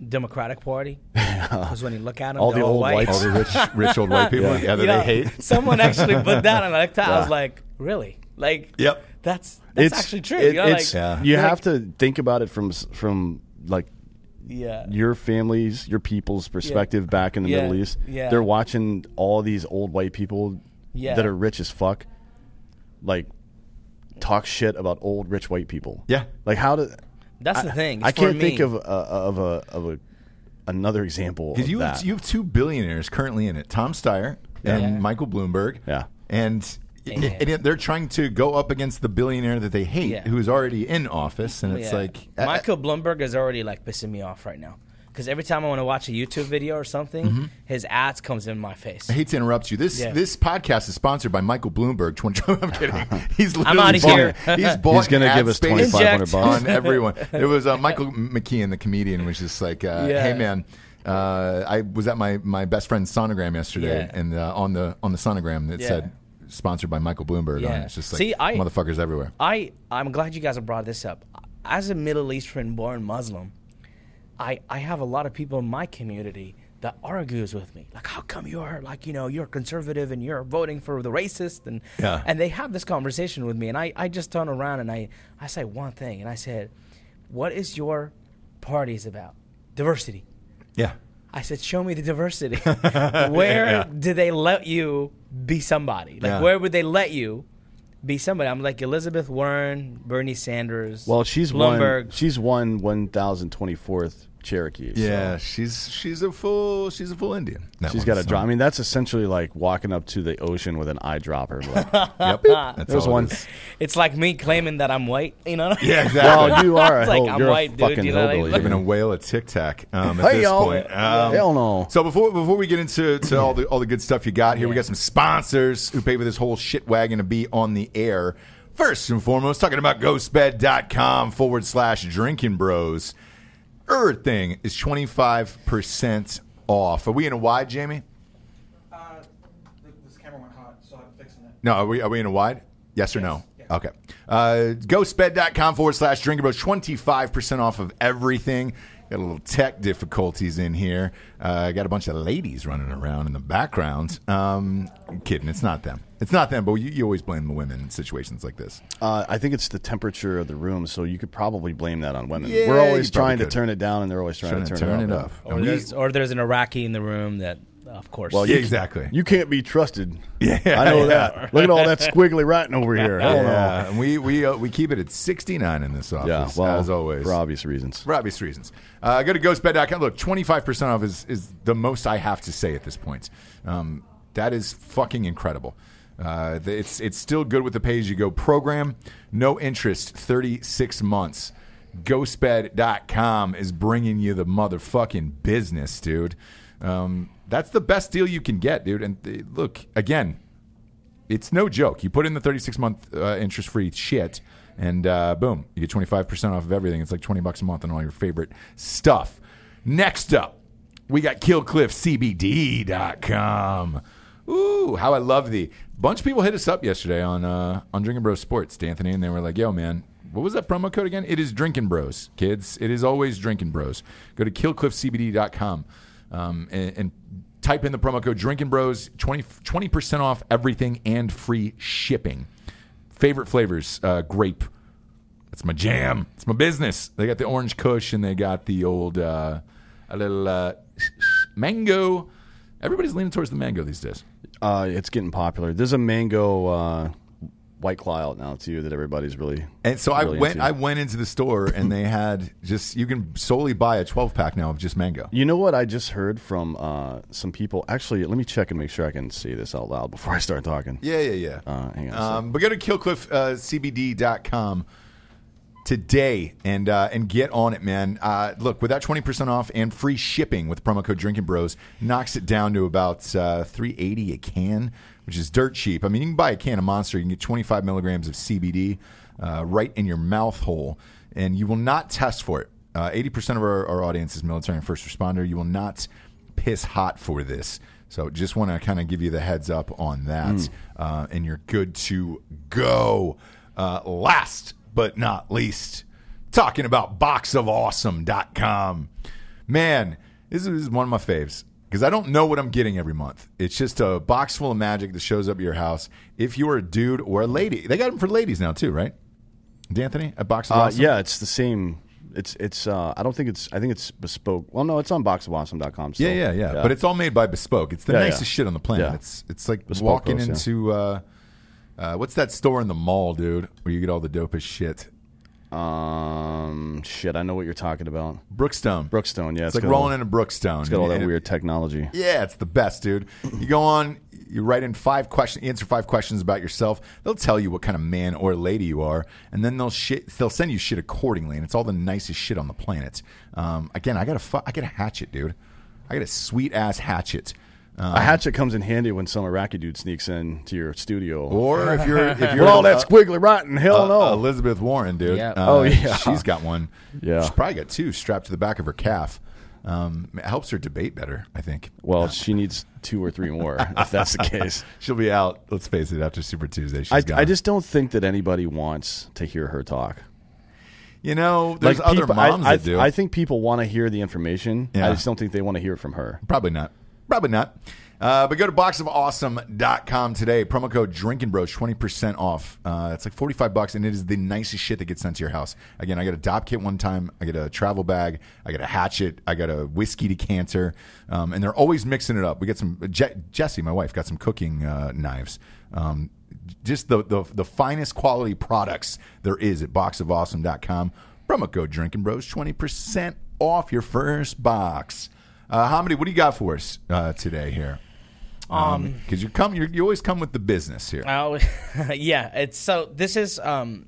Democratic Party. *laughs* Because when you look at them, All the old white. all the rich, rich old white *laughs* people. Yeah, that You know, they hate. Someone actually put that, and I like that. I was like, really? Like, Yep. That's that's it's actually true. it- you know, it's- like, Yeah. You like- have to think about it from from like yeah. your family's, your people's perspective back in the Yeah. Middle East. Yeah. They're watching all these old white people Yeah. that are rich as fuck, like talk shit about old rich white people. Yeah. Like how do That's the thing. I can't me. think of a, of a of a another example Because you that. have, you have two billionaires currently in it Tom Steyer and Yeah. Michael Bloomberg. Yeah. And, Yeah. and they're trying to go up against the billionaire that they hate, Yeah. who is already in office. And it's Yeah. like. Michael Bloomberg is already like pissing me off right now. Because every time I want to watch a YouTube video or something, Mm-hmm. his ads comes in my face. I hate to interrupt you. This Yeah. this podcast is sponsored by Michael Bloomberg. *laughs* I'm kidding. *laughs* He's I'm literally outta bought- here. He's *laughs* bought He's gonna give us 2500 Inject. bucks. on everyone. It was uh, Michael McKeon, the comedian, was just like, uh, Yeah. "Hey man, uh, I was at my, my best friend's sonogram yesterday, Yeah. and uh, on the on the sonogram it Yeah. said sponsored by Michael Bloomberg. On Yeah. it. It's just like See, I- motherfuckers everywhere. I I'm glad you guys have brought this up. As a Middle Eastern born Muslim, I I have a lot of people in my community that argues with me. Like, how come you're like you know you're conservative and you're voting for the racist and Yeah. and they have this conversation with me and I I just turn around and I I say one thing and I said, what is your parties about? Diversity. Yeah, I said, show me the diversity. *laughs* where yeah. do they let you be somebody? Like, yeah. where would they let you be somebody? I'm like Elizabeth Warren, Bernie Sanders. Well, she's Bloomberg. won. She's won 1,024th Cherokee. Yeah, so. she's she's a full she's a full Indian. She's got a drop. I mean, that's essentially like walking up to the ocean with an eyedropper. Like, *laughs* yep, that's one. It it's like me claiming that I'm white. You know? Yeah, *laughs* exactly. well, you are. A like, I'm you're white, a fucking dude, you know, giving a whale a tic tac. Um, at hey, this y'all. point, um, hell no. So before before we get into to all the all the good stuff you got here, yeah. we got some sponsors who pay for this whole shit wagon to be on the air. First and foremost, talking about ghostbed.com forward slash drinking bros. Everything is 25% off. Are we in a wide, Jamie? Uh, this camera went hot, so I'm fixing it. No, are we, are we in a wide? Yes or no? Yes. Okay. Uh, ghostbed.com forward slash drinking bros. 25% off of everything. Got a little tech difficulties in here. Uh, got a bunch of ladies running around in the background. Um, I'm kidding. It's not them. It's not them, but you, you always blame the women in situations like this. Uh, I think it's the temperature of the room, so you could probably blame that on women. Yeah, We're always you probably trying to could. turn it down, and they're always trying, Trying to to turn, turn it it up. up. Or And we- there's, or there's an Iraqi in the room that, of course. Well, Yeah, you, exactly. You can't be trusted. Yeah, I know yeah. that. *laughs* Look at all that squiggly writing over here. Hell no. Yeah, and we we uh, we keep it at 69 in this office, Yeah, well, as always. for obvious reasons. For obvious reasons. Uh, go to ghostbed.com. Look, 25% off is, is the most I have to say at this point. Um, that is fucking incredible. Uh, it's, it's still good with the pay as you go program. No interest, 36 months. Ghostbed.com is bringing you the motherfucking business, dude. Um, that's the best deal you can get, dude. And uh, look, again, it's no joke. You put in the 36 month uh, interest free shit, and uh, boom, you get 25% off of everything. It's like 20 bucks a month on all your favorite stuff. Next up, we got KillcliffCBD.com. Ooh, how I love thee. Bunch of people hit us up yesterday on uh, on Drinking Bros Sports, D'Anthony, and they were like, "Yo, man, what was that promo code again? It is Drinking Bros, kids. It is always Drinking Bros. Go to KillcliffCBD.com um, and, and type in the promo code Drinking Bros. 20 percent off everything and free shipping. Favorite flavors: uh, grape. That's my jam. It's my business. They got the orange Kush and they got the old uh, a little uh, mango. Everybody's leaning towards the mango these days. Uh, it's getting popular. There's a mango uh, white claw out now too that everybody's really. And so I went. into. I went into the store and they had just you can solely buy a 12 pack now of just mango. You know what I just heard from uh, some people? Actually, let me check and make sure I can say this out loud before I start talking. Yeah, yeah, yeah. Uh, hang on Um, but go to killcliffcbd.com today and uh, and get on it, man. Uh, look, with that twenty percent off and free shipping with promo code Drinking Bros, knocks it down to about uh, three eighty a can, which is dirt cheap. I mean, you can buy a can of Monster, you can get twenty five milligrams of CBD uh, right in your mouth hole, and you will not test for it. Uh, Eighty percent of our, our audience is military and first responder. You will not piss hot for this. So just want to kind of give you the heads up on that, uh, and you're good to go. Uh, last but not least, talking about boxofawesome.com. Man, this is one of my faves because I don't know what I'm getting every month. It's just a box full of magic that shows up at your house. If you're a dude or a lady, they got them for ladies now too, right? D'Anthony at Box of Uh, Awesome. yeah, it's the same. It's it's. Uh, I don't think it's. I think it's bespoke. Well, no, it's on boxofawesome.com. So, Yeah, yeah, yeah, But it's all made by Bespoke. It's the Yeah, nicest yeah. shit on the planet. Yeah. It's it's like Bespoke walking Post, yeah. into uh, uh, what's that store in the mall, dude, where you get all the dopest shit. Um, shit, I know what you're talking about. Brookstone. Brookstone, yeah. It's like got rolling all, into Brookstone. It's got all that And- weird technology. Yeah, it's the best, dude. You go on, you write in five questions, answer five questions about yourself. They'll tell you what kind of man or lady you are, and then they'll shit. They'll send you shit accordingly, and it's all the nicest shit on the planet. Um, again, I got a fu- I got a hatchet, dude. I got a sweet ass hatchet. Um, a hatchet comes in handy when some Iraqi dude sneaks in to your studio. or if you're if *laughs* you're With all that squiggly rotten, hell uh, no. Elizabeth Warren, dude. Yeah. Uh, Oh, yeah. she's got one. Yeah. she's probably got two strapped to the back of her calf. Um, it helps her debate better, I think. well, she needs two or three more, if that's the *laughs* case. She'll be out. Let's face it. After Super Tuesday, she's I, gone. I just don't think that anybody wants to hear her talk. you know, there's like other moms I, I, that do. I think people want to hear the information. Yeah. I just don't think they want to hear it from her. Probably not. Probably not. Uh, but go to boxofawesome.com today. Promo code Drinking Bros, 20% off. Uh, it's like 45 bucks, and it is the nicest shit that gets sent to your house. Again, I got a dop kit one time. I got a travel bag. I got a hatchet. I got a whiskey decanter. Um, and they're always mixing it up. We got some, Je- Jesse, my wife, got some cooking uh, knives. Um, just the, the, the finest quality products there is at boxofawesome.com. Promo code Drinking Bros, 20% off your first box. Uh, Hamody, what do you got for us uh, today here? Um, because you come, you're, you always come with the business here. Oh, *laughs* yeah. It's so. This is um,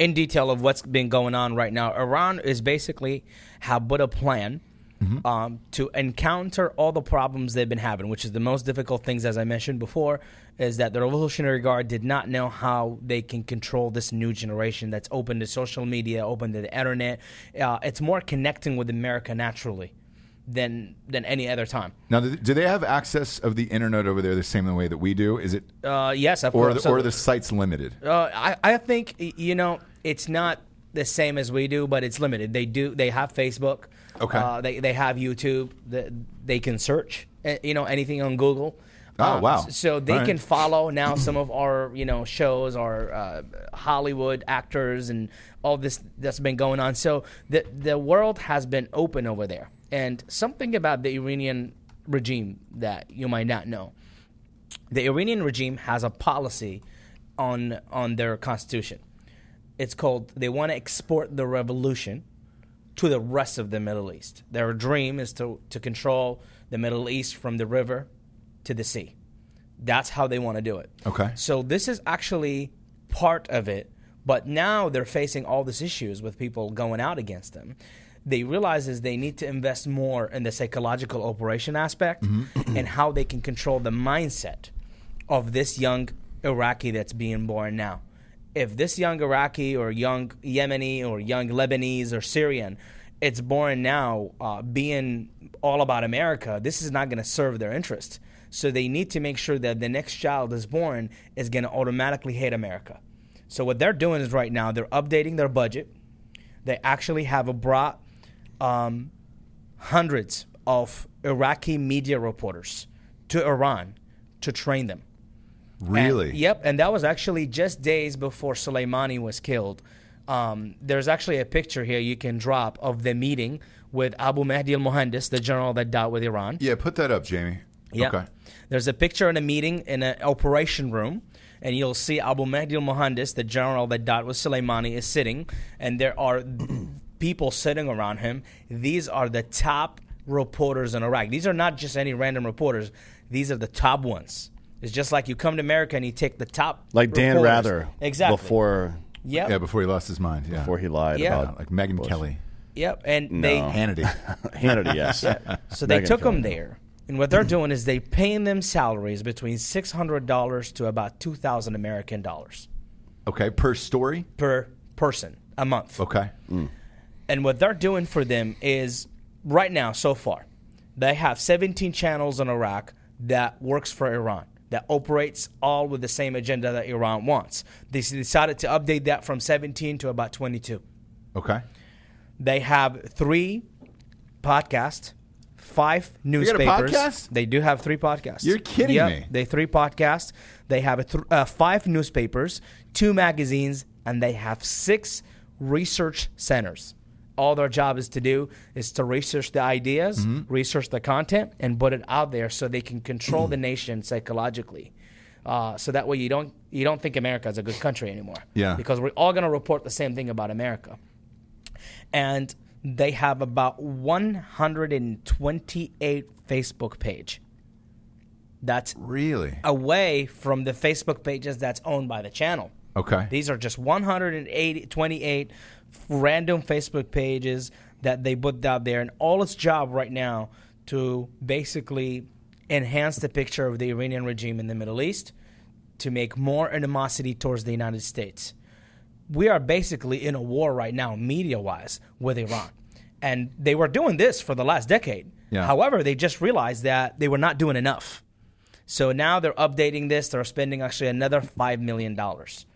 in detail of what's been going on right now. Iran is basically have put a plan um, to encounter all the problems they've been having, which is the most difficult things, as I mentioned before, is that the Revolutionary Guard did not know how they can control this new generation that's open to social media, open to the internet. Uh, it's more connecting with America naturally than than any other time. Now, do do they have access of the internet over there the same way that we do? Is it, Uh, yes, of or course. the, or are the sites limited? Uh, I, I think you know it's not the same as we do, but it's limited. They do they have Facebook. Okay. Uh, they they have YouTube. That they can search. uh, You know anything on Google. Oh, Um, wow. So they right. can follow now some of our you know shows, our uh, Hollywood actors, and all this that's been going on. So the the world has been open over there, and something about the Iranian regime that you might not know the Iranian regime has a policy on on their constitution. It's called they want to export the revolution to the rest of the Middle East. Their dream is to to control the Middle East from the river to the sea. That's how they want to do it. Okay. So this is actually part of it, but now they're facing all these issues with people going out against them. They realize is they need to invest more in the psychological operation aspect *clears throat* and how they can control the mindset of this young Iraqi that's being born now. If this young Iraqi or young Yemeni or young Lebanese or Syrian, it's born now uh, being all about America, this is not going to serve their interest. So they need to make sure that the next child is born is going to automatically hate America. So what they're doing is right now they're updating their budget. They actually have a brought um, hundreds of Iraqi media reporters to Iran to train them. And- Really? yep, and that was actually just days before Soleimani was killed. Um, there's actually a picture here you can drop of the meeting with Abu Mahdi al Mohandes, the general that died with Iran. Yeah, put that up, Jamie. Yeah. Okay. There's a picture in a meeting in an operation room, and you'll see Abu Mahdi al Mohandes, the general that died with Soleimani, is sitting, and there are people sitting around him. These are the top reporters in Iraq. These are not just any random reporters, these are the top ones. It's just like you come to America and you take the top. Like Dan reporters. Rather, Exactly. before Yep. Yeah, before he lost his mind. Yeah. before he lied Yeah. about like Megyn Bush. Kelly, Yep. And No. they *laughs* Hannity. Hannity. Yes. *laughs* So they Megyn took them Kelly. there, and what they're doing is they paying them salaries between six hundred dollars to about two thousand American dollars okay, per story. per person a month. Okay. Mm. And what they're doing for them is right now, so far, they have 17 channels in Iraq that works for Iran, that operates all with the same agenda that Iran wants. They decided to update that from 17 to about 22. Okay. They have three podcasts, five got a newspapers. podcast? They do have three podcasts. You're kidding Yep, me. They three podcasts. They have a th- uh, five newspapers, two magazines, and they have six research centers. All their job is to do is to research the ideas, Mm-hmm. research the content, and put it out there so they can control the nation psychologically. Uh, so that way you don't you don't think America is a good country anymore. Yeah. Because we're all going to report the same thing about America. And they have about 128 Facebook page. That's Really? away from the Facebook pages that's owned by the channel. Okay. These are just 180, 28 random Facebook pages that they put out there, and all its job right now to basically enhance the picture of the Iranian regime in the Middle East, to make more animosity towards the United States. We are basically in a war right now, media-wise, with Iran, and they were doing this for the last decade. Yeah. However, they just realized that they were not doing enough. So now they're updating this. They're spending actually another five million dollars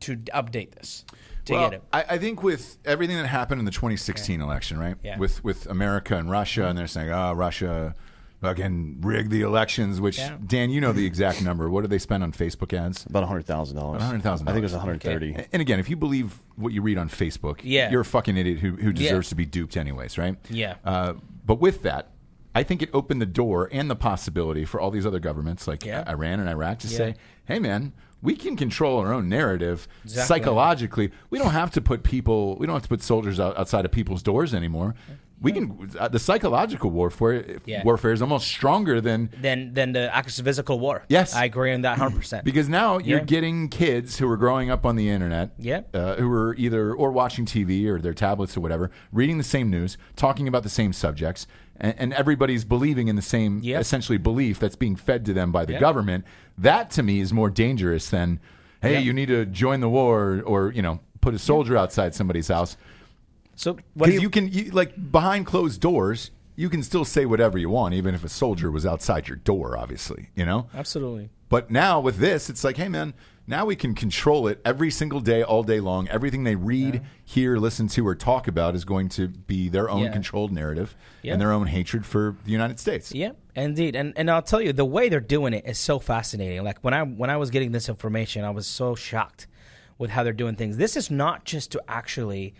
to update this to well, get it. I, I think with everything that happened in the 2016 election, right? Yeah. With with America and Russia, and they're saying, "Oh, Russia fucking rigged the elections." Which Yeah. Dan, you know the exact number. What did they spend on Facebook ads? About hundred thousand dollars. $100,000. I think it was one hundred thirty. And again, if you believe what you read on Facebook, Yeah. you're a fucking idiot who, who deserves Yeah. to be duped, anyways, right? Yeah. Uh, but with that, I think it opened the door and the possibility for all these other governments like Yeah. Iran and Iraq to Yeah. say, hey, man, we can control our own narrative Exactly. psychologically. We don't have to put people, we don't have to put soldiers out, outside of people's doors anymore. We can, uh, the psychological warfare, Yeah. warfare is almost stronger than than than the actual physical war. Yes. I agree on that hundred percent. *clears throat* because now you're getting kids who are growing up on the internet, Yeah. uh, who are either or watching TV or their tablets or whatever, reading the same news, talking about the same subjects, and, and everybody's believing in the same Yeah. essentially belief that's being fed to them by the Yeah. government. That to me is more dangerous than, hey, Yeah. you need to join the war or you know put a soldier outside somebody's house. So what do you, you can, you, like, behind closed doors, you can still say whatever you want, even if a soldier was outside your door, obviously, you know? absolutely But now with this, it's like, hey, man, now we can control it every single day, all day long. Everything they read, hear, listen to, or talk about is going to be their own Yeah. controlled narrative Yeah. and their own hatred for the United States. Yeah, indeed, and and I'll tell you the way they're doing it is so fascinating. Like when I when I was getting this information, I was so shocked with how they're doing things. This is not just to actually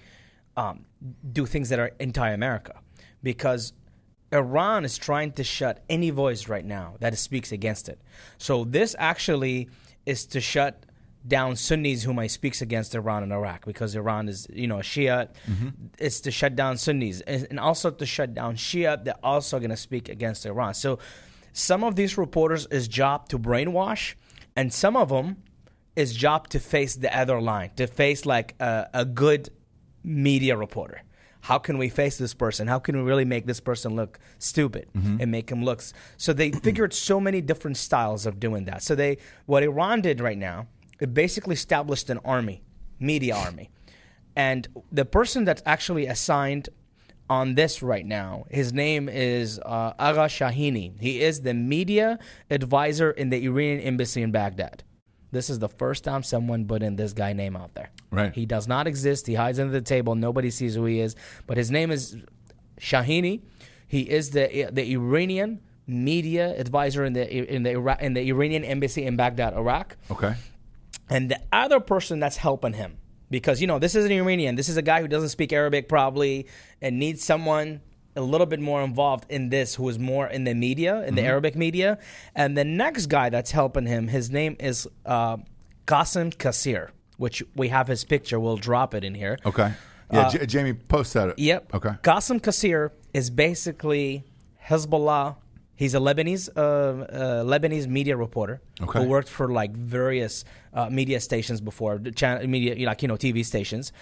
um, do things that are anti-America, because Iran is trying to shut any voice right now that speaks against it. So this actually is to shut down Sunnis whom I speaks against Iran and Iraq because Iran is you know a Shia. It's to shut down Sunnis and and also to shut down Shia. They're also going to speak against Iran. So some of these reporters is job to brainwash, and some of them is job to face the other line, to face like a, a good media reporter. How can we face this person? How can we really make this person look stupid and make him look? So they *clears throat* figured so many different styles of doing that. So they, what Iran did right now, it basically established an army, media army, and the person that's actually assigned on this right now, his name is uh, Agha Shahini. He is the media advisor in the Iranian embassy in Baghdad. This is the first time someone put in this guy name out there. Right. He does not exist. He hides under the table. Nobody sees who he is. But his name is Shahini. He is the the Iranian media advisor in the in the Ira- in the Iranian embassy in Baghdad, Iraq. Okay. And the other person that's helping him, because you know this is an Iranian, this is a guy who doesn't speak Arabic probably, and needs someone a little bit more involved in this, who is more in the media, in the Arabic media. And the next guy that's helping him, his name is uh, Qasim Kasir, which we have his picture. We'll drop it in here. Okay. Yeah, J- Jamie, post that. Uh, Yep. Okay. Qasim Qasir is basically Hezbollah. He's a Lebanese uh, uh, Lebanese media reporter Okay. who worked for like various uh, media stations before, the channel media like you know TV stations,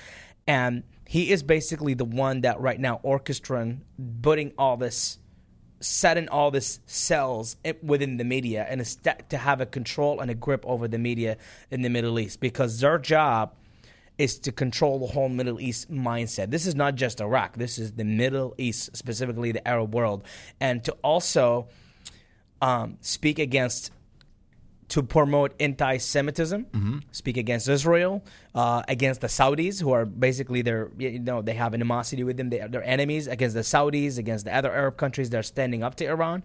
and he is basically the one that right now orchestrating putting all this setting all this cells within the media and to have a control and a grip over the media in the Middle East because their job is to control the whole Middle East mindset. This is not just Iraq. This is the Middle East, specifically the Arab world, and to also um, speak against to promote anti-Semitism, speak against Israel, uh, against the Saudis, who are basically they're you know they have animosity with them. They are they're enemies against the Saudis, against the other Arab countries. They're standing up to Iran,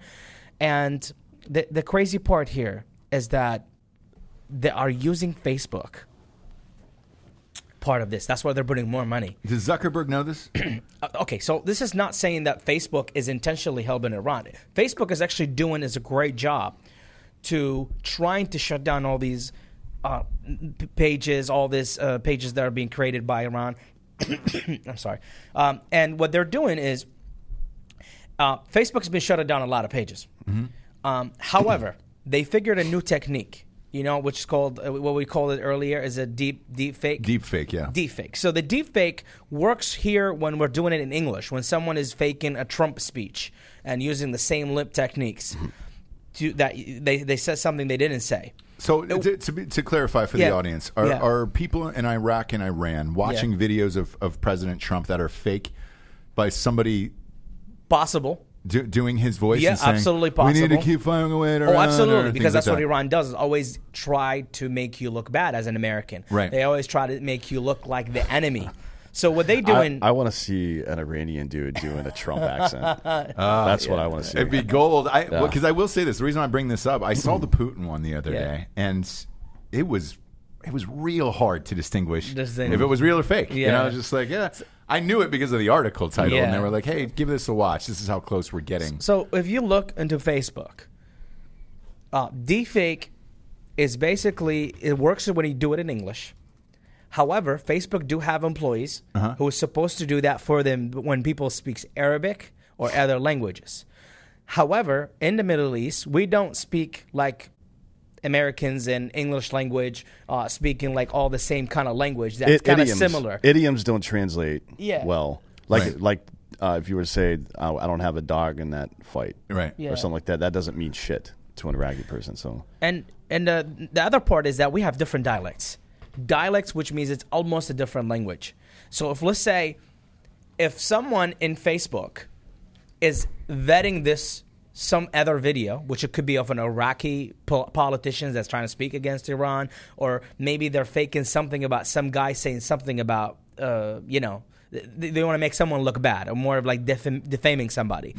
and the the crazy part here is that they are using Facebook. Part of this. That's why they're putting more money. Does Zuckerberg know this? *clears throat* Uh, okay, so this is not saying that Facebook is intentionally helping Iran. Facebook is actually doing is a great job to trying to shut down all these uh, pages, all these uh, pages that are being created by Iran. *coughs* I'm sorry. Um, and what they're doing is uh, Facebook's been shutting down a lot of pages. Um, however, *coughs* they figured a new technique, you know, which is called uh, what we called it earlier is a deep deep fake. Deep fake, yeah. Deep fake. So the deep fake works here when we're doing it in English, when someone is faking a Trump speech and using the same lip techniques to that they they said something they didn't say. So uh, to, to, be, to clarify for Yeah. the audience, are, Yeah. are people in Iraq and Iran watching videos of, of President Trump that are fake by somebody Possible. do, doing his voice? Yeah, and saying, absolutely possible. We need to keep firing away at Oh, Iran," or absolutely, because that's like what that. Iran does. Is always try to make you look bad as an American. Right. They always try to make you look like the enemy. So what they I, doing? I want to see an Iranian dude doing a Trump accent. *laughs* That's what I want to see. It'd be gold. I because I will say this. The reason I bring this up, I saw the Putin one the other Yeah. day, and it was it was real hard to distinguish Distinguish. if it was real or fake. You know, I was just like, yeah, I knew it because of the article title, and they were like, hey, give this a watch. This is how close we're getting. So if you look into Facebook, uh, deepfake is basically it works when you do it in English. However, Facebook do have employees who are supposed to do that for them when people speaks Arabic or other languages. However, in the Middle East, we don't speak like Americans in English language, uh, speaking like all the same kind of language. That's kind of similar. Idioms don't translate Yeah. well. Like Right. like uh, if you were to say, uh, "I don't have a dog in that fight," Right. Yeah. or something like that, that doesn't mean shit to an Iraqi person. So And and uh, the other part is that we have different dialects. Dialects, which means it's almost a different language. So if let's say, if someone in Facebook is vetting this some other video, which it could be of an Iraqi po- politician that's trying to speak against Iran, or maybe they're faking something about some guy saying something about, uh, you know, they, they want to make someone look bad, or more of like defam- defaming somebody.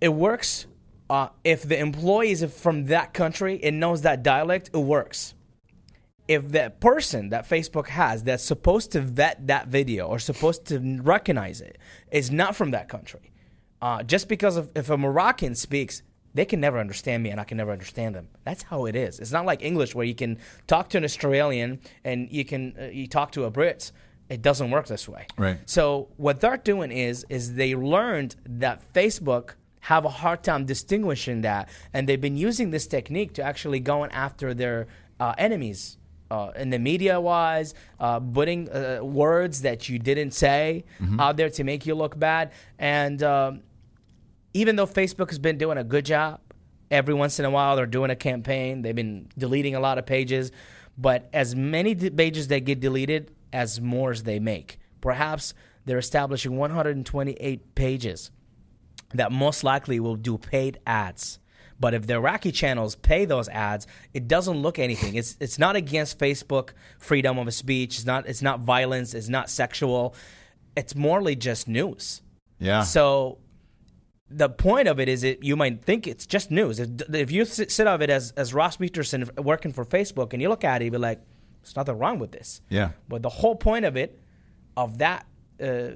It works uh, if the employee is from that country and knows that dialect it works if that person that facebook has that's supposed to vet that video or supposed to recognize it is not from that country uh, just because of, if a moroccan speaks they can never understand me and i can never understand them that's how it is it's not like english where you can talk to an australian and you can uh, you talk to a brit it doesn't work this way Right. so what they're doing is is they learned that Facebook have a hard time distinguishing that, and they've been using this technique to actually going after their uh, enemies. Uh, in the media wise, uh, putting uh, words that you didn't say out there to make you look bad. And um, even though Facebook has been doing a good job, every once in a while they're doing a campaign. They've been deleting a lot of pages, but as many pages that get deleted, as more as they make. Perhaps they're establishing 128 pages that most likely will do paid ads. But if the Iraqi channels pay those ads, it doesn't look anything. It's it's not against Facebook freedom of speech. It's not it's not violence. It's not sexual. It's morally just news. Yeah. So the point of it is it you might think it's just news. If, if you sit, of it as as Ross Patterson working for Facebook and you look at it, you be like, there's nothing wrong with this. Yeah. But the whole point of it, of that uh,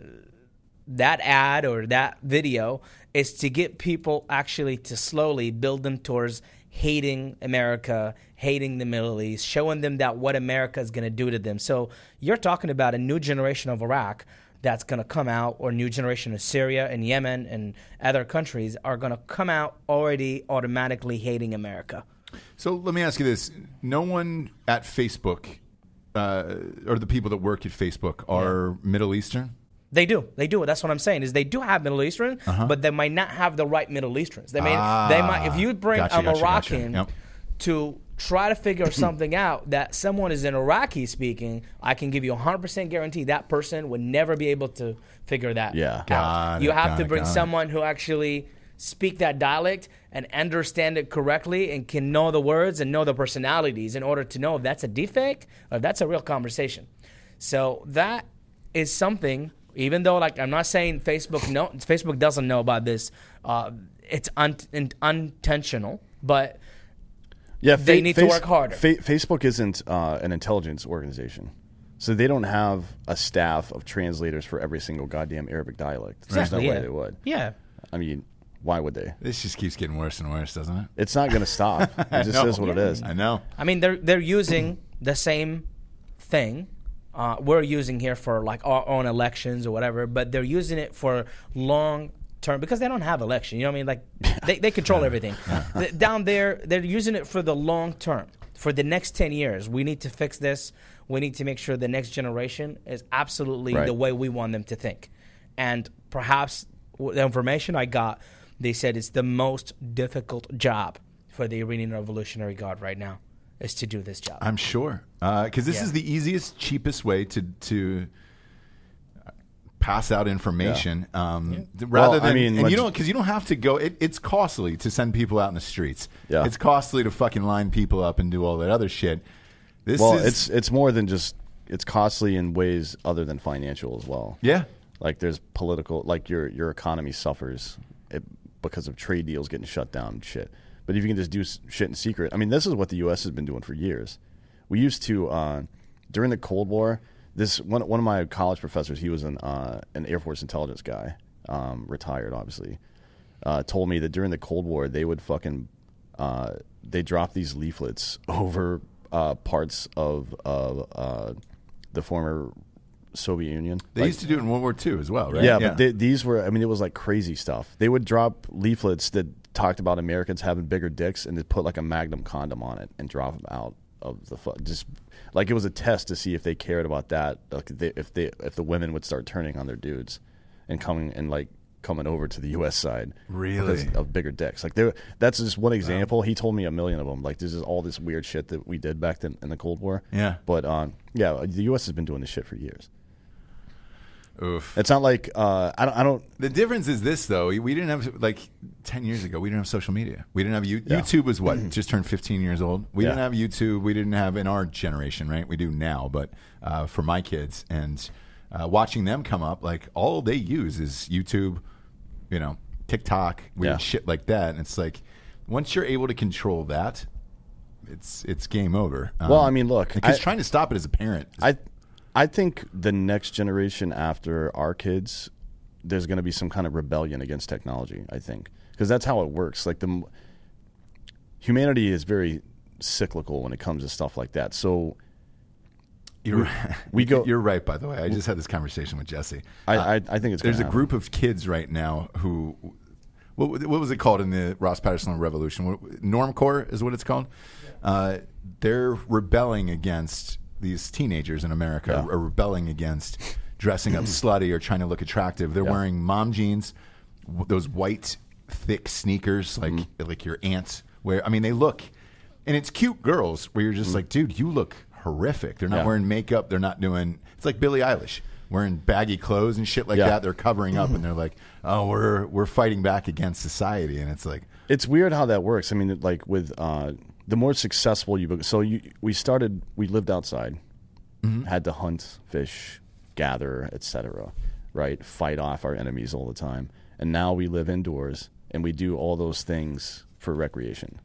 that ad or that video, is to get people actually to slowly build them towards hating America, hating the Middle East, showing them that what America is going to do to them. So you're talking about a new generation of Iraq that's going to come out, or new generation of Syria and Yemen and other countries are going to come out already automatically hating America. So let me ask you this: No one at Facebook, uh, or the people that work at Facebook, are Middle Eastern. They do. They do. That's what I'm saying. Is they do have Middle Eastern, but they might not have the right Middle Easterns. They may. they might. If you bring Gotcha, a gotcha, gotcha. Moroccan Yep. to try to figure *clears throat* something out that someone is an Iraqi speaking, I can give you hundred percent guarantee that person would never be able to figure that Yeah. out. You have to bring someone who actually speak that dialect and understand it correctly and can know the words and know the personalities in order to know if that's a defect or if that's a real conversation. So that is something. Even though, like, I'm not saying Facebook no, Facebook doesn't know about this. Uh, it's un- in- unintentional, but Yeah, They need to work harder. Fa- Facebook isn't uh, an intelligence organization, so they don't have a staff of translators for every single goddamn Arabic dialect. There's Exactly, no way they would. yeah, I mean, Why would they? This just keeps getting worse and worse, doesn't it? It's not going to stop. *laughs* It just know. is what it is. I know. I mean, they're they're using the same thing uh, we're using here for like our own elections or whatever, but they're using it for long term because they don't have election. You know what I mean? Like they, they control *laughs* everything. Th- Down there, they're using it for the long term. For the next 10 years, we need to fix this. We need to make sure the next generation is absolutely Right. the way we want them to think. And perhaps the information I got, they said it's the most difficult job for the Iranian Revolutionary Guard right now is to do this job. I'm sure because this Yeah. is the easiest, cheapest way to to pass out information. Um, th- Rather Well, I than, mean, and you let's- don't because you don't have to go. It, it's costly to send people out in the streets. Yeah. it's costly to fucking line people up and do all that other shit. This Well, is it's it's more than just it's costly in ways other than financial as well. yeah. Like there's political, like your your economy suffers it, because of trade deals getting shut down and shit. But if you can just do shit in secret, I mean, this is what the U.S. has been doing for years. We used to uh, during the Cold War. This one one of my college professors, he was an uh, an Air Force intelligence guy, um, retired obviously. Uh, told me that during the Cold War they would fucking uh, they dropped these leaflets *laughs* over uh, parts of uh, the former Soviet Union. They Like- used to do it in World War II as well, right? yeah, but they, these were, I mean, it was like crazy stuff. They would drop leaflets that talked about Americans having bigger dicks and they'd put like a Magnum condom on it and drop them out of the, fu- just like it was a test to see if they cared about that. Like if they, if they, if the women would start turning on their dudes and coming and like coming over to the U.S. side. Really? Of bigger dicks. Like there, that's just one example. He told me a million of them. Like this is all this weird shit that we did back then in the Cold War. Yeah. But, um, yeah, the U.S. has been doing this shit for years. Oof. It's not like, uh, I don't, I don't, The difference is this, though. We didn't have like ten years ago. We didn't have social media. We didn't have you, Yeah. YouTube. Was what *clears throat* just turned fifteen years old. We Yeah. didn't have YouTube. We didn't have in our generation, right? We do now, but uh, for my kids and uh, watching them come up, like all they use is YouTube. You know, TikTok, weird Yeah. shit like that. And it's like once you're able to control that, it's it's game over. Um, Well, I mean, look, because I- trying to stop it as a parent, is- I I think the next generation after our kids, there's going to be some kind of rebellion against technology. I think because that's how it works. Like the humanity is very cyclical when it comes to stuff like that. So You're, we go- *laughs* You're right, by the way. I just had this conversation with Jesse. I Uh, I, I think it's there's a happen. group of kids right now who, what, what was it called in the Ross Patterson Revolution? Normcore is what it's called. Uh, they're rebelling against these teenagers in America. Yeah. Are rebelling against dressing up *clears throat* slutty or trying to look attractive. They're Yeah. wearing mom jeans, w- those white thick sneakers like Mm-hmm. like your aunt wear. I mean, they look, and it's cute girls where you're just like, dude, you look horrific. They're not Mm. Yeah. wearing makeup. They're not doing. It's like Billie Eilish wearing baggy clothes and shit like Yeah. that. They're covering up and they're like, oh, we're we're fighting back against society, and it's like, It's weird how that works. I mean, like with uh, the more successful you become. So you, we started. We lived outside, had to hunt, fish, gather, etc. Right, fight off our enemies all the time, and now we live indoors and we do all those things for recreation.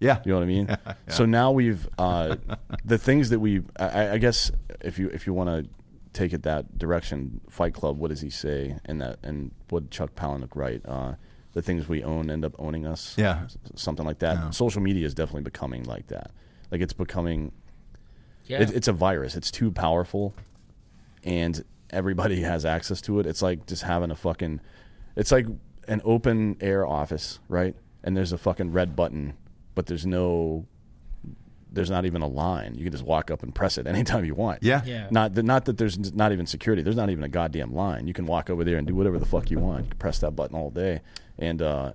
yeah, You know what I mean? *laughs* So now we've uh, *laughs* the things that we. I, I guess if you if you want to take it that direction, Fight Club. What does he say? And that and what Chuck Palahniuk write? Uh, the things we own end up owning us. Yeah. Something like that. Yeah. Social media is definitely becoming like that. Like it's becoming. Yeah. It, it's a virus. It's too powerful, and everybody *laughs* has access to it. It's like just having a fucking. It's like an open air office, right? And there's a fucking red button, but there's no. There's not even a line. You can just walk up and press it anytime you want. Yeah. Yeah. Not that, not that there's not even security. There's not even a goddamn line. You can walk over there and do whatever the fuck you want. You can press that button all day. And uh,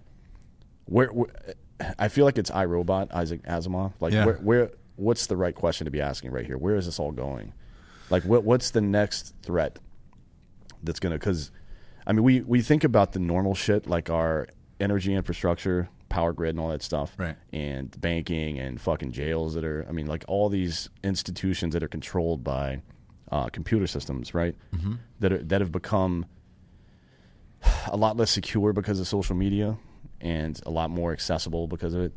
where, where I feel like it's iRobot, Isaac Asimov. Like Yeah. where, where what's the right question to be asking right here? Where is this all going? Like what what's the next threat that's gonna because I mean we we think about the normal shit like our energy infrastructure, power grid and all that stuff. Right. And banking and fucking jails that are I mean like all these institutions that are controlled by uh, computer systems, right? Mm-hmm. That are that have become a lot less secure because of social media and a lot more accessible because of it.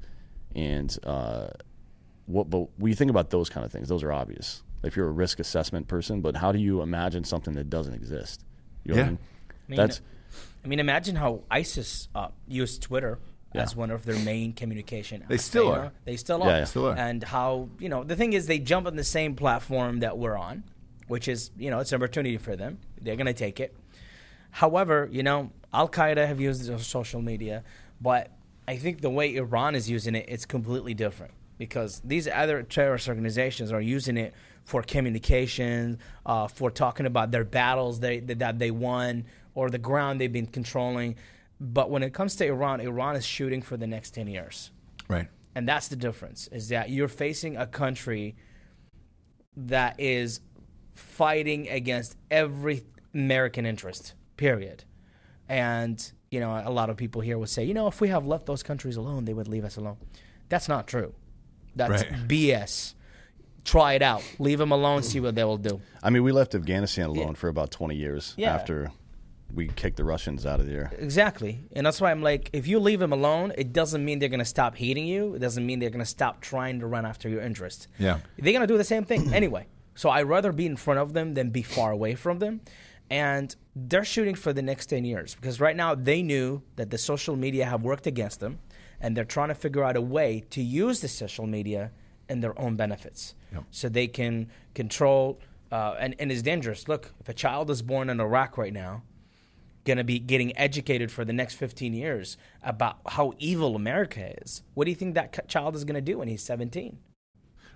And uh, what, but when you think about those kind of things, those are obvious. If you're a risk assessment person, but how do you imagine something that doesn't exist? You know what Yeah. I mean? I mean, That's I mean, imagine how ISIS uh, used Twitter as one of their main communication. They still are. know? They still are. yeah. Still are. And how you know the thing is they jump on the same platform that we're on, which is you know it's an opportunity for them. They're gonna take it. However, you know Al Qaeda have used social media, but I think the way Iran is using it, it's completely different because these other terrorist organizations are using it for communication, uh, for talking about their battles they, that they won or the ground they've been controlling. But when it comes to Iran, Iran is shooting for the next 10 years. Right. And that's the difference is that you're facing a country that is fighting against every American interest, period. And, you know, a lot of people here would say, you know, if we have left those countries alone, they would leave us alone. That's not true. That's Right. BS. Try it out. Leave them alone, see what they will do. I mean, we left Afghanistan alone for about 20 years Yeah. after we kick the Russians out of there. Exactly. And that's why I'm like, if you leave them alone, it doesn't mean they're going to stop hating you. It doesn't mean they're going to stop trying to run after your interest. Yeah. They're going to do the same thing *clears throat* anyway. So I'd rather be in front of them than be far away from them. And they're shooting for the next 10 years because right now they knew that the social media have worked against them and they're trying to figure out a way to use the social media in their own benefits Yep. so they can control uh, and, and it's dangerous look if a child is born in iraq right now going to be getting educated for the next 15 years about how evil america is what do you think that child is going to do when he's 17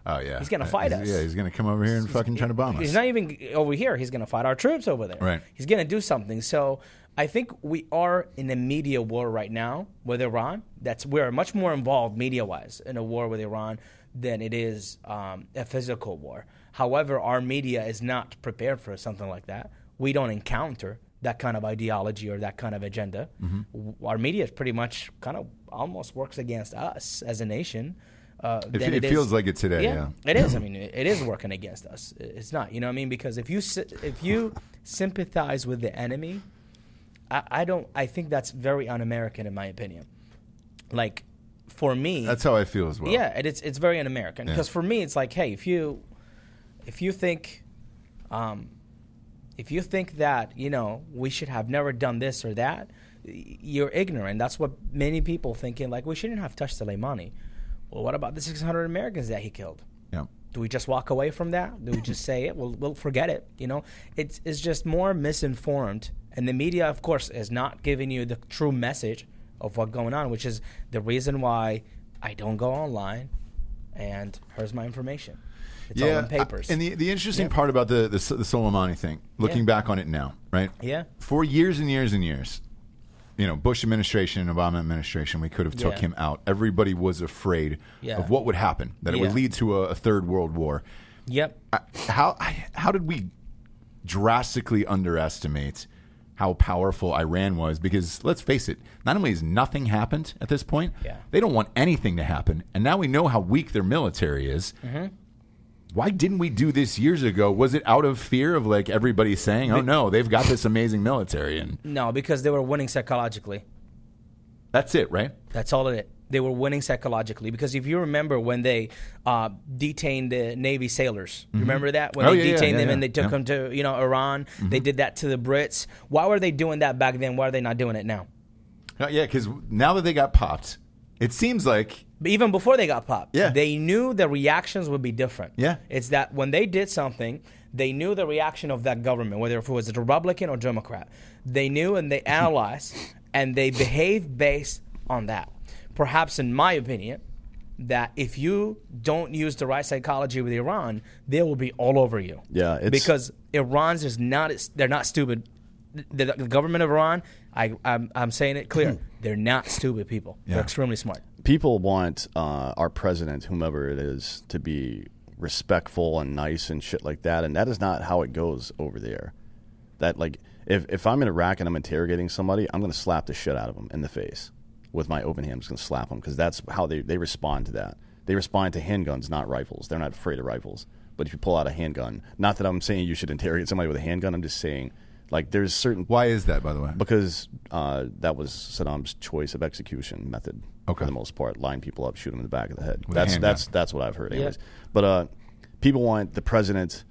Oh yeah. He's gonna Uh, fight he's- us. Yeah, he's gonna come over here and fucking try to bomb us. He's not even over here. He's going to fight our troops over there. Right. He's going to do something. So I think we are in a media war right now with Iran. That's we're much more involved media wise in a war with Iran than it is um, a physical war. However, our media is not prepared for something like that. We don't encounter that kind of ideology or that kind of agenda. Mm-hmm. Our media is pretty much kind of almost works against us as a nation. Uh, It, it is- feels like it today. Yeah. it is. I mean, it, it is working against us. It's not. You know what I mean? Because if you if you sympathize with the enemy, I, I don't. I think that's very un-American, in my opinion. Like, for me, That's how I feel as well. yeah, and it's it's very un-American. Yeah. Because for me, it's like, hey, if you if you think, um, if you think that you know we should have never done this or that, you're ignorant. That's what many people thinking. Like we shouldn't have touched Soleimani. Well, what about the 600 Americans that he killed? Yeah. Do we just walk away from that? Do we just *laughs* say it? We'll, we'll forget it. You know, it's it's just more misinformed, and the media, of course, is not giving you the true message of what's going on, which is the reason why I don't go online, and here's my information. It's all in papers. And the, the interesting Yeah. part about the, the, the Soleimani thing, looking Yeah. back on it now, right? Yeah. For years and years and years, you know, Bush administration, and Obama administration, we could have took Yeah. him out. Everybody was afraid Yeah. of what would happen, that it would lead to a, a third world war. yep. I- How how did we drastically underestimate how powerful Iran was? Because let's face it, not only has nothing happened at this point, Yeah. they don't want anything to happen, and now we know how weak their military is. Mm-hmm. Why didn't we do this years ago? Was it out of fear of like everybody saying, "Oh no, they've got this amazing military," and No, because they were winning psychologically. that's it, right? That's all of it. They were winning psychologically because if you remember when they uh, detained the Navy sailors, remember that when Oh, they yeah, yeah, detained yeah, them and they took yeah. them to you know Iran, they did that to the Brits. Why were they doing that back then? Why are they not doing it now? Uh, yeah, because now that they got popped, it seems like But even before they got popped, Yeah. they knew the reactions would be different. Yeah. It's that when they did something, they knew the reaction of that government, whether if it was a Republican or Democrat. They knew and they analyzed *laughs* and they behaved based on that. Perhaps, in my opinion, that if you don't use the right psychology with Iran, they will be all over you. Yeah, because Iran's is not they're not stupid. The, the government of Iran, I, I'm, I'm saying it clear, *laughs* they're not stupid people. Yeah. They're extremely smart. people want uh, our president, whomever it is, to be respectful and nice and shit like that, and that is not how it goes over there. That like, if if I'm in Iraq and I'm interrogating somebody, I'm going to slap the shit out of them in the face with my open hand. I'm just going to slap them because that's how they they respond to that. They respond to handguns, not rifles. They're not afraid of rifles. But if you pull out a handgun, not that I'm saying you should interrogate somebody with a handgun. I'm just saying, like, there's certain why is that? By the way, because uh, that was Saddam's choice of execution method Okay. for the most part. Line people up, shoot them in the back of the head. With a that's handgun. that's that's what I've heard, anyways. But uh, people want the president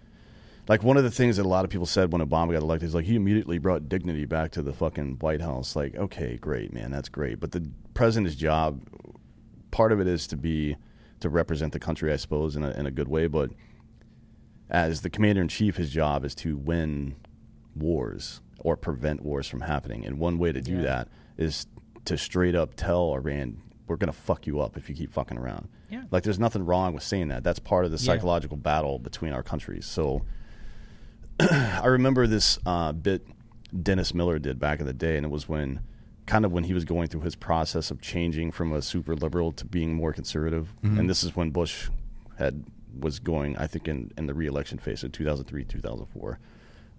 like one of the things that a lot of people said when Obama got elected is like he immediately brought dignity back to the fucking White House. Like, okay, great, man, that's great. But the president's job, part of it is to be to represent the country, I suppose, in a in a good way. But as the commander in chief, his job is to win wars or prevent wars from happening. And one way to do Yeah. that is to straight up tell Iran, we're going to fuck you up if you keep fucking around. Yeah. Like, there's nothing wrong with saying that. That's part of the Yeah. psychological battle between our countries. So *clears throat* I remember this uh, bit Dennis Miller did back in the day, and it was when kind of when he was going through his process of changing from a super liberal to being more conservative. And this is when Bush had was going, I think, in, in the reelection phase in 2003, 2004.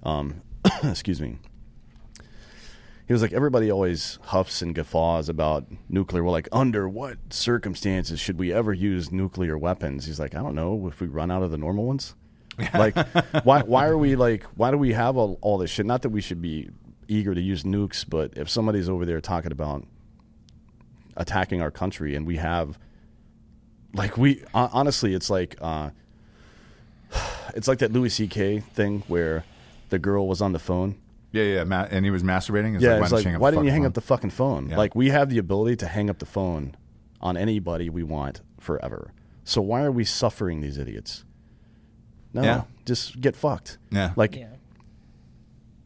Um, *coughs* excuse me. He was like, everybody always huffs and guffaws about nuclear. Well, like, under what circumstances should we ever use nuclear weapons? He's like, I don't know. If we run out of the normal ones, *laughs* like, why? Why are we like? Why do we have all, all this shit? Not that we should be eager to use nukes, but if somebody's over there talking about attacking our country, and we have, like, we honestly, it's like, uh, *sighs* it's like that Louis C.K. thing where the girl was on the phone Yeah, yeah, ma- and he was masturbating. It's yeah, like, it's why like, didn't you hang up why the didn't you fucking hang phone? up the fucking phone? Yeah. Like, we have the ability to hang up the phone on anybody we want forever. So why are we suffering these idiots? No, Yeah. just get fucked. Yeah. Like, Yeah.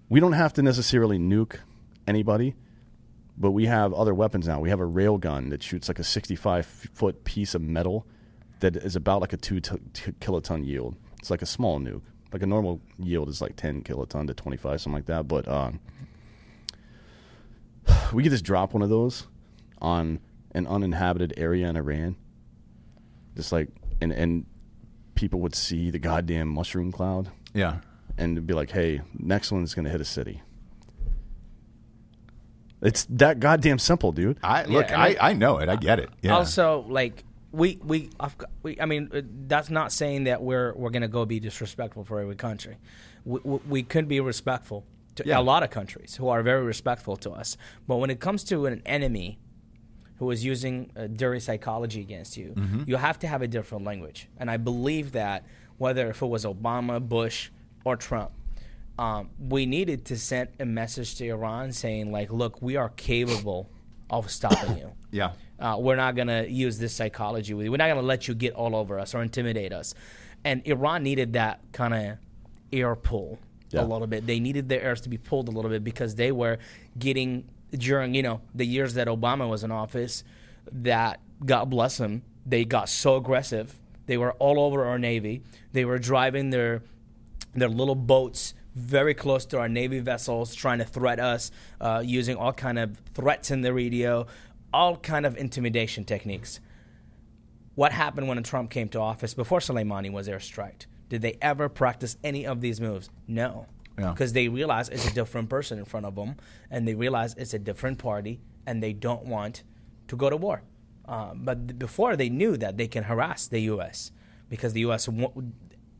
we don't have to necessarily nuke anybody, but we have other weapons now. We have a rail gun that shoots like a 65 foot piece of metal that is about like a two t- t- kiloton yield. It's like a small nuke. Like a normal yield is like 10 kiloton to 25, something like that. But um, *sighs* we could just drop one of those on an uninhabited area in Iran. Just like, and, and people would see the goddamn mushroom cloud Yeah. and be like, hey, next one's going to hit a city. It's that goddamn simple, dude. I look. I I, I know it. I get it. Yeah. Also, like we we, I've we I mean, uh, that's not saying that we're we're gonna go be disrespectful for every country. We, we, we could be respectful to Yeah. a lot of countries who are very respectful to us, but when it comes to an enemy who is using uh, dirty psychology against you, Mm-hmm. you have to have a different language. And I believe that whether if it was Obama, Bush, or Trump, um, we needed to send a message to Iran saying, like, look, we are capable of stopping you. *coughs* yeah. Uh, we're not going to use this psychology with you. We're not going to let you get all over us or intimidate us. And Iran needed that kind of air pull Yeah. a little bit. They needed their airs to be pulled a little bit because they were getting during you know the years that Obama was in office. That God bless them, they got so aggressive. They were all over our navy. They were driving their their little boats very close to our navy vessels trying to threat us uh, using all kind of threats in the radio all kind of intimidation techniques what happened when trump came to office before soleimani was airstriked did they ever practice any of these moves no Yeah. because they realize it's a different person in front of them and they realize it's a different party and they don't want to go to war um, but before they knew that they can harass the us because the us wa-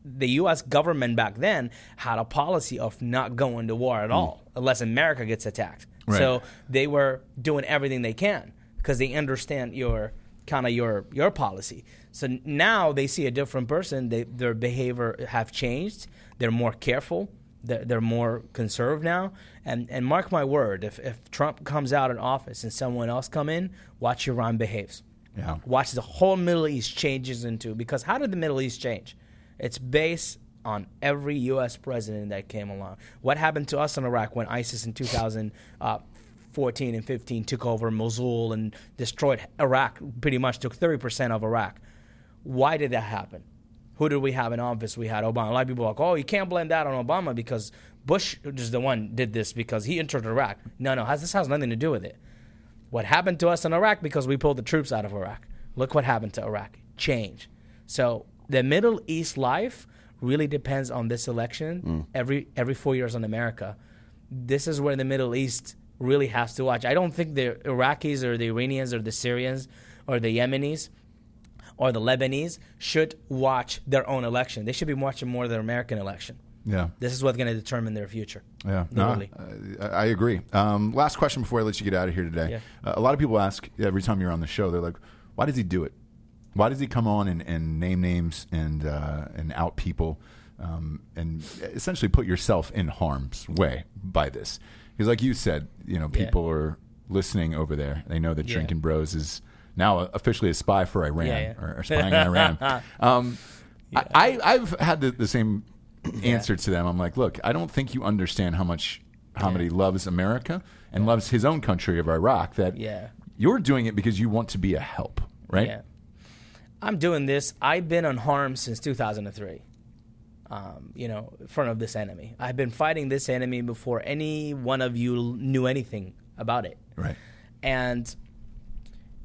the U.S. government back then had a policy of not going to war at all unless America gets attacked. Right. So they were doing everything they can because they understand your kind of your your policy. So now they see a different person. They, their behavior have changed. They're more careful. They're, they're more conserved now. And and mark my word, if if Trump comes out in office and someone else come in, watch Iran behaves. Yeah. Watch the whole Middle East changes into because how did the Middle East change? It's based on every U.S. president that came along. What happened to us in Iraq when ISIS in uh, 2014 and 15 took over Mosul and destroyed Iraq, pretty much took 30% of Iraq? Why did that happen? Who did we have in office? We had Obama. A lot of people are like, oh, you can't blame that on Obama because Bush is the one did this because he entered Iraq. No, no, has, this has nothing to do with it. What happened to us in Iraq because we pulled the troops out of Iraq. Look what happened to Iraq. Change. So the Middle East life really depends on this election mm. every every four years in America. This is where the Middle East really has to watch. I don't think the Iraqis or the Iranians or the Syrians or the Yemenis or the Lebanese should watch their own election. They should be watching more the American election. Yeah. This is what's going to determine their future. Yeah, no, I, I agree. Um, last question before I let you get out of here today. Yeah. Uh, a lot of people ask every time you're on the show, they're like, "Why does he do it? Why does he come on and, and name names and uh, and out people um, and essentially put yourself in harm's way by this. Because, like you said, you know, Yeah. people are listening over there. They know that Yeah. Drinking Bros is now officially a spy for Iran Yeah, yeah. Or, or spying in Iran. *laughs* Um, I, I've had the, the same answer to them. I'm like, look, I don't think you understand how much Hamody loves America and loves his own country of Iraq. That Yeah. you're doing it because you want to be a help, right? Yeah. I'm doing this. I've been unharmed since 2003. Um, you know, in front of this enemy. I've been fighting this enemy before any one of you knew anything about it. Right. And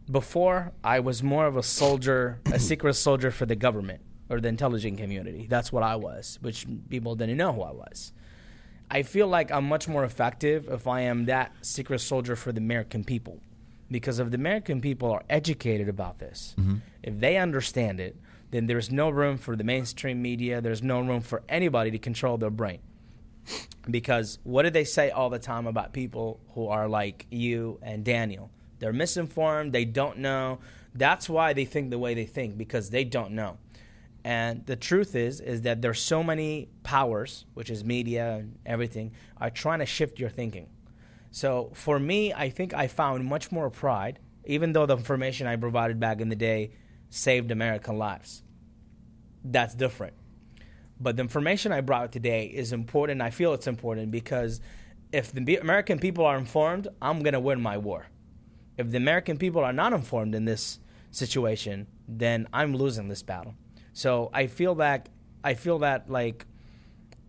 before, I was more of a soldier, a *coughs* secret soldier for the government or the intelligence community. That's what I was, which people didn't know who I was. I feel like I'm much more effective if I am that secret soldier for the American people. Because if the American people are educated about this, if they understand it, then there's no room for the mainstream media, there's no room for anybody to control their brain because what do they say all the time about people who are like you and Daniel? They're misinformed, they don't know. That's why they think the way they think because they don't know. And the truth is is that there's so many powers, which is media and everything, are trying to shift your thinking. So for me, I think I found much more pride, even though the information I provided back in the day saved American lives. That's different. But the information I brought today is important. I feel it's important because if the American people are informed, I'm going to win my war. If the American people are not informed in this situation, then I'm losing this battle. So I feel that I feel that like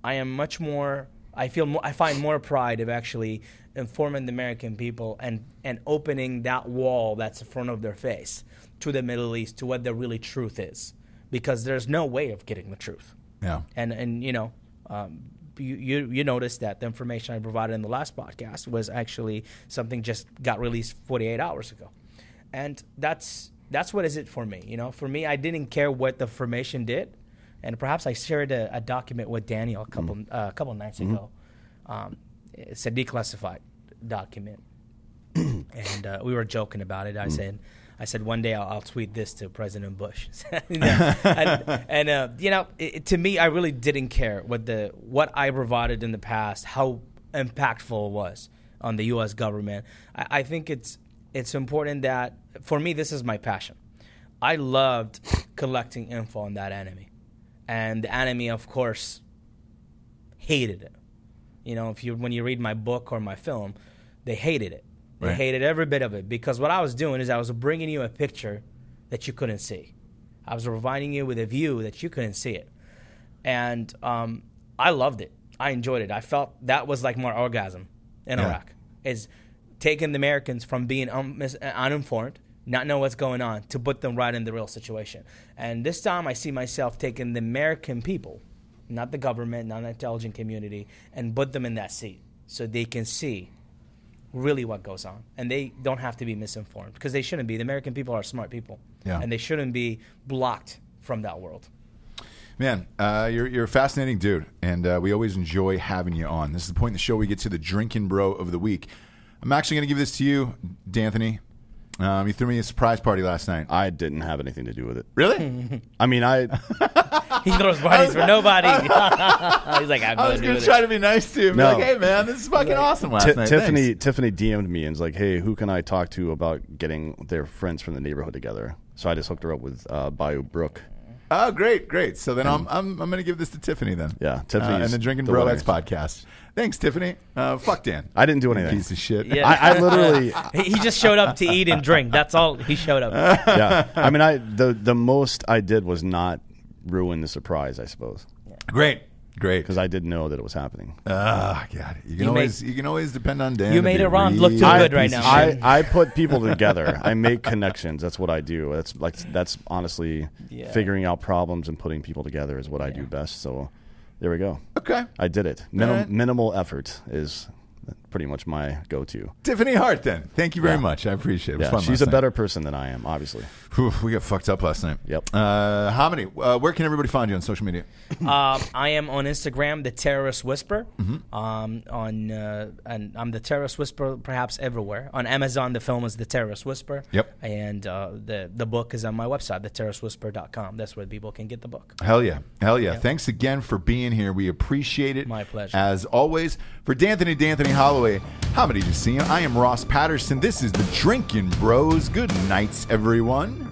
I am much more. I feel more, I find more pride of actually informing the American people and and opening that wall that's in front of their face to the Middle East to what the really truth is, because there's no way of getting the truth. Yeah. And and you know, um, you, you you noticed that the information I provided in the last podcast was actually something just got released 48 hours ago, and that's that's what is it for me. You know, for me, I didn't care what the formation did, and perhaps I shared a, a document with Daniel a couple uh, a couple nights ago. Um, it's a declassified document, *clears throat* and uh, we were joking about it. I said. I said one day I'll, I'll tweet this to President Bush, *laughs* *laughs* You know, and, and uh, you know, it, to me, I really didn't care what the what I provided in the past, how impactful it was on the U.S. government. I, I think it's it's important that for me, this is my passion. I loved collecting info on that enemy, and the enemy, of course, hated it. You know, if you when you read my book or my film, they hated it. They Right. hated every bit of it because what I was doing is I was bringing you a picture that you couldn't see. I was providing you with a view that you couldn't see it, and um, I loved it. I enjoyed it. I felt that was like my orgasm in Yeah. Iraq is taking the Americans from being un- mis- uninformed, not know what's going on, to put them right in the real situation. And this time, I see myself taking the American people, not the government, not the intelligent community, and put them in that seat so they can see really what goes on, and they don't have to be misinformed because they shouldn't be. The American people are smart people, Yeah. and they shouldn't be blocked from that world. Man, uh, you're, you're a fascinating dude, and uh, we always enjoy having you on. This is the point in the show we get to the drinking bro of the week. I'm actually going to give this to you, D'Anthony. Um, you threw me a surprise party last night. I didn't have anything to do with it. Really? I mean, I *laughs* He throws parties for nobody. *laughs* He's like, I'm I was going to going do to try this. to be nice to him. No. Like, hey, man, this is fucking awesome last Ti- night. Tiffany Thanks. Tiffany DM'd me and was like, "Hey, who can I talk to about getting their friends from the neighborhood together?" So I just hooked her up with uh, Bayou Brook. Oh, great, great. So then I'm, I'm, I'm going to give this to Tiffany then. Yeah, Tiffany Uh, and the Drinking the Bro podcast. Thanks, Tiffany. Uh, fuck Dan. I didn't do anything. Piece of shit. Yeah. I, I literally, *laughs* He he just showed up to eat and drink. That's all he showed up. *laughs* yeah. I mean, I the the most I did was not ruin the surprise, I suppose, Great, great. because I didn't know that it was happening. Ah, God, you can You always made- you can always depend on Dan. You to made be a Iran look too real good right piece of now, shit. I, I put *laughs* people together. I make connections. That's what I do. That's like that's honestly Yeah. figuring out problems and putting people together is what I do best. So there we go. Okay. I did it. Minim- All right. Minimal effort is pretty much my go-to. Tiffany Hart, then. Thank you very Yeah. much. I appreciate it. It was Yeah, fun she's a night. better person than I am, obviously. Whew, we got fucked up last night. Yep. Uh, Hamody, uh, where can everybody find you on social media? *coughs* Um, I am on Instagram, the Terrorist Whisper. Mm-hmm. Um, on uh, and I'm the Terrorist Whisper, perhaps everywhere. On Amazon, the film is the Terrorist Whisper. Yep. And uh, the the book is on my website, theterroristwhisper.com. That's where people can get the book. Hell yeah. Hell yeah. Thanks again for being here. We appreciate it. My pleasure. As always, for D'Anthony D'Anthony Hollaway, how many did you see? I am Ross Patterson. This is the Drinking Bros. Good nights, everyone.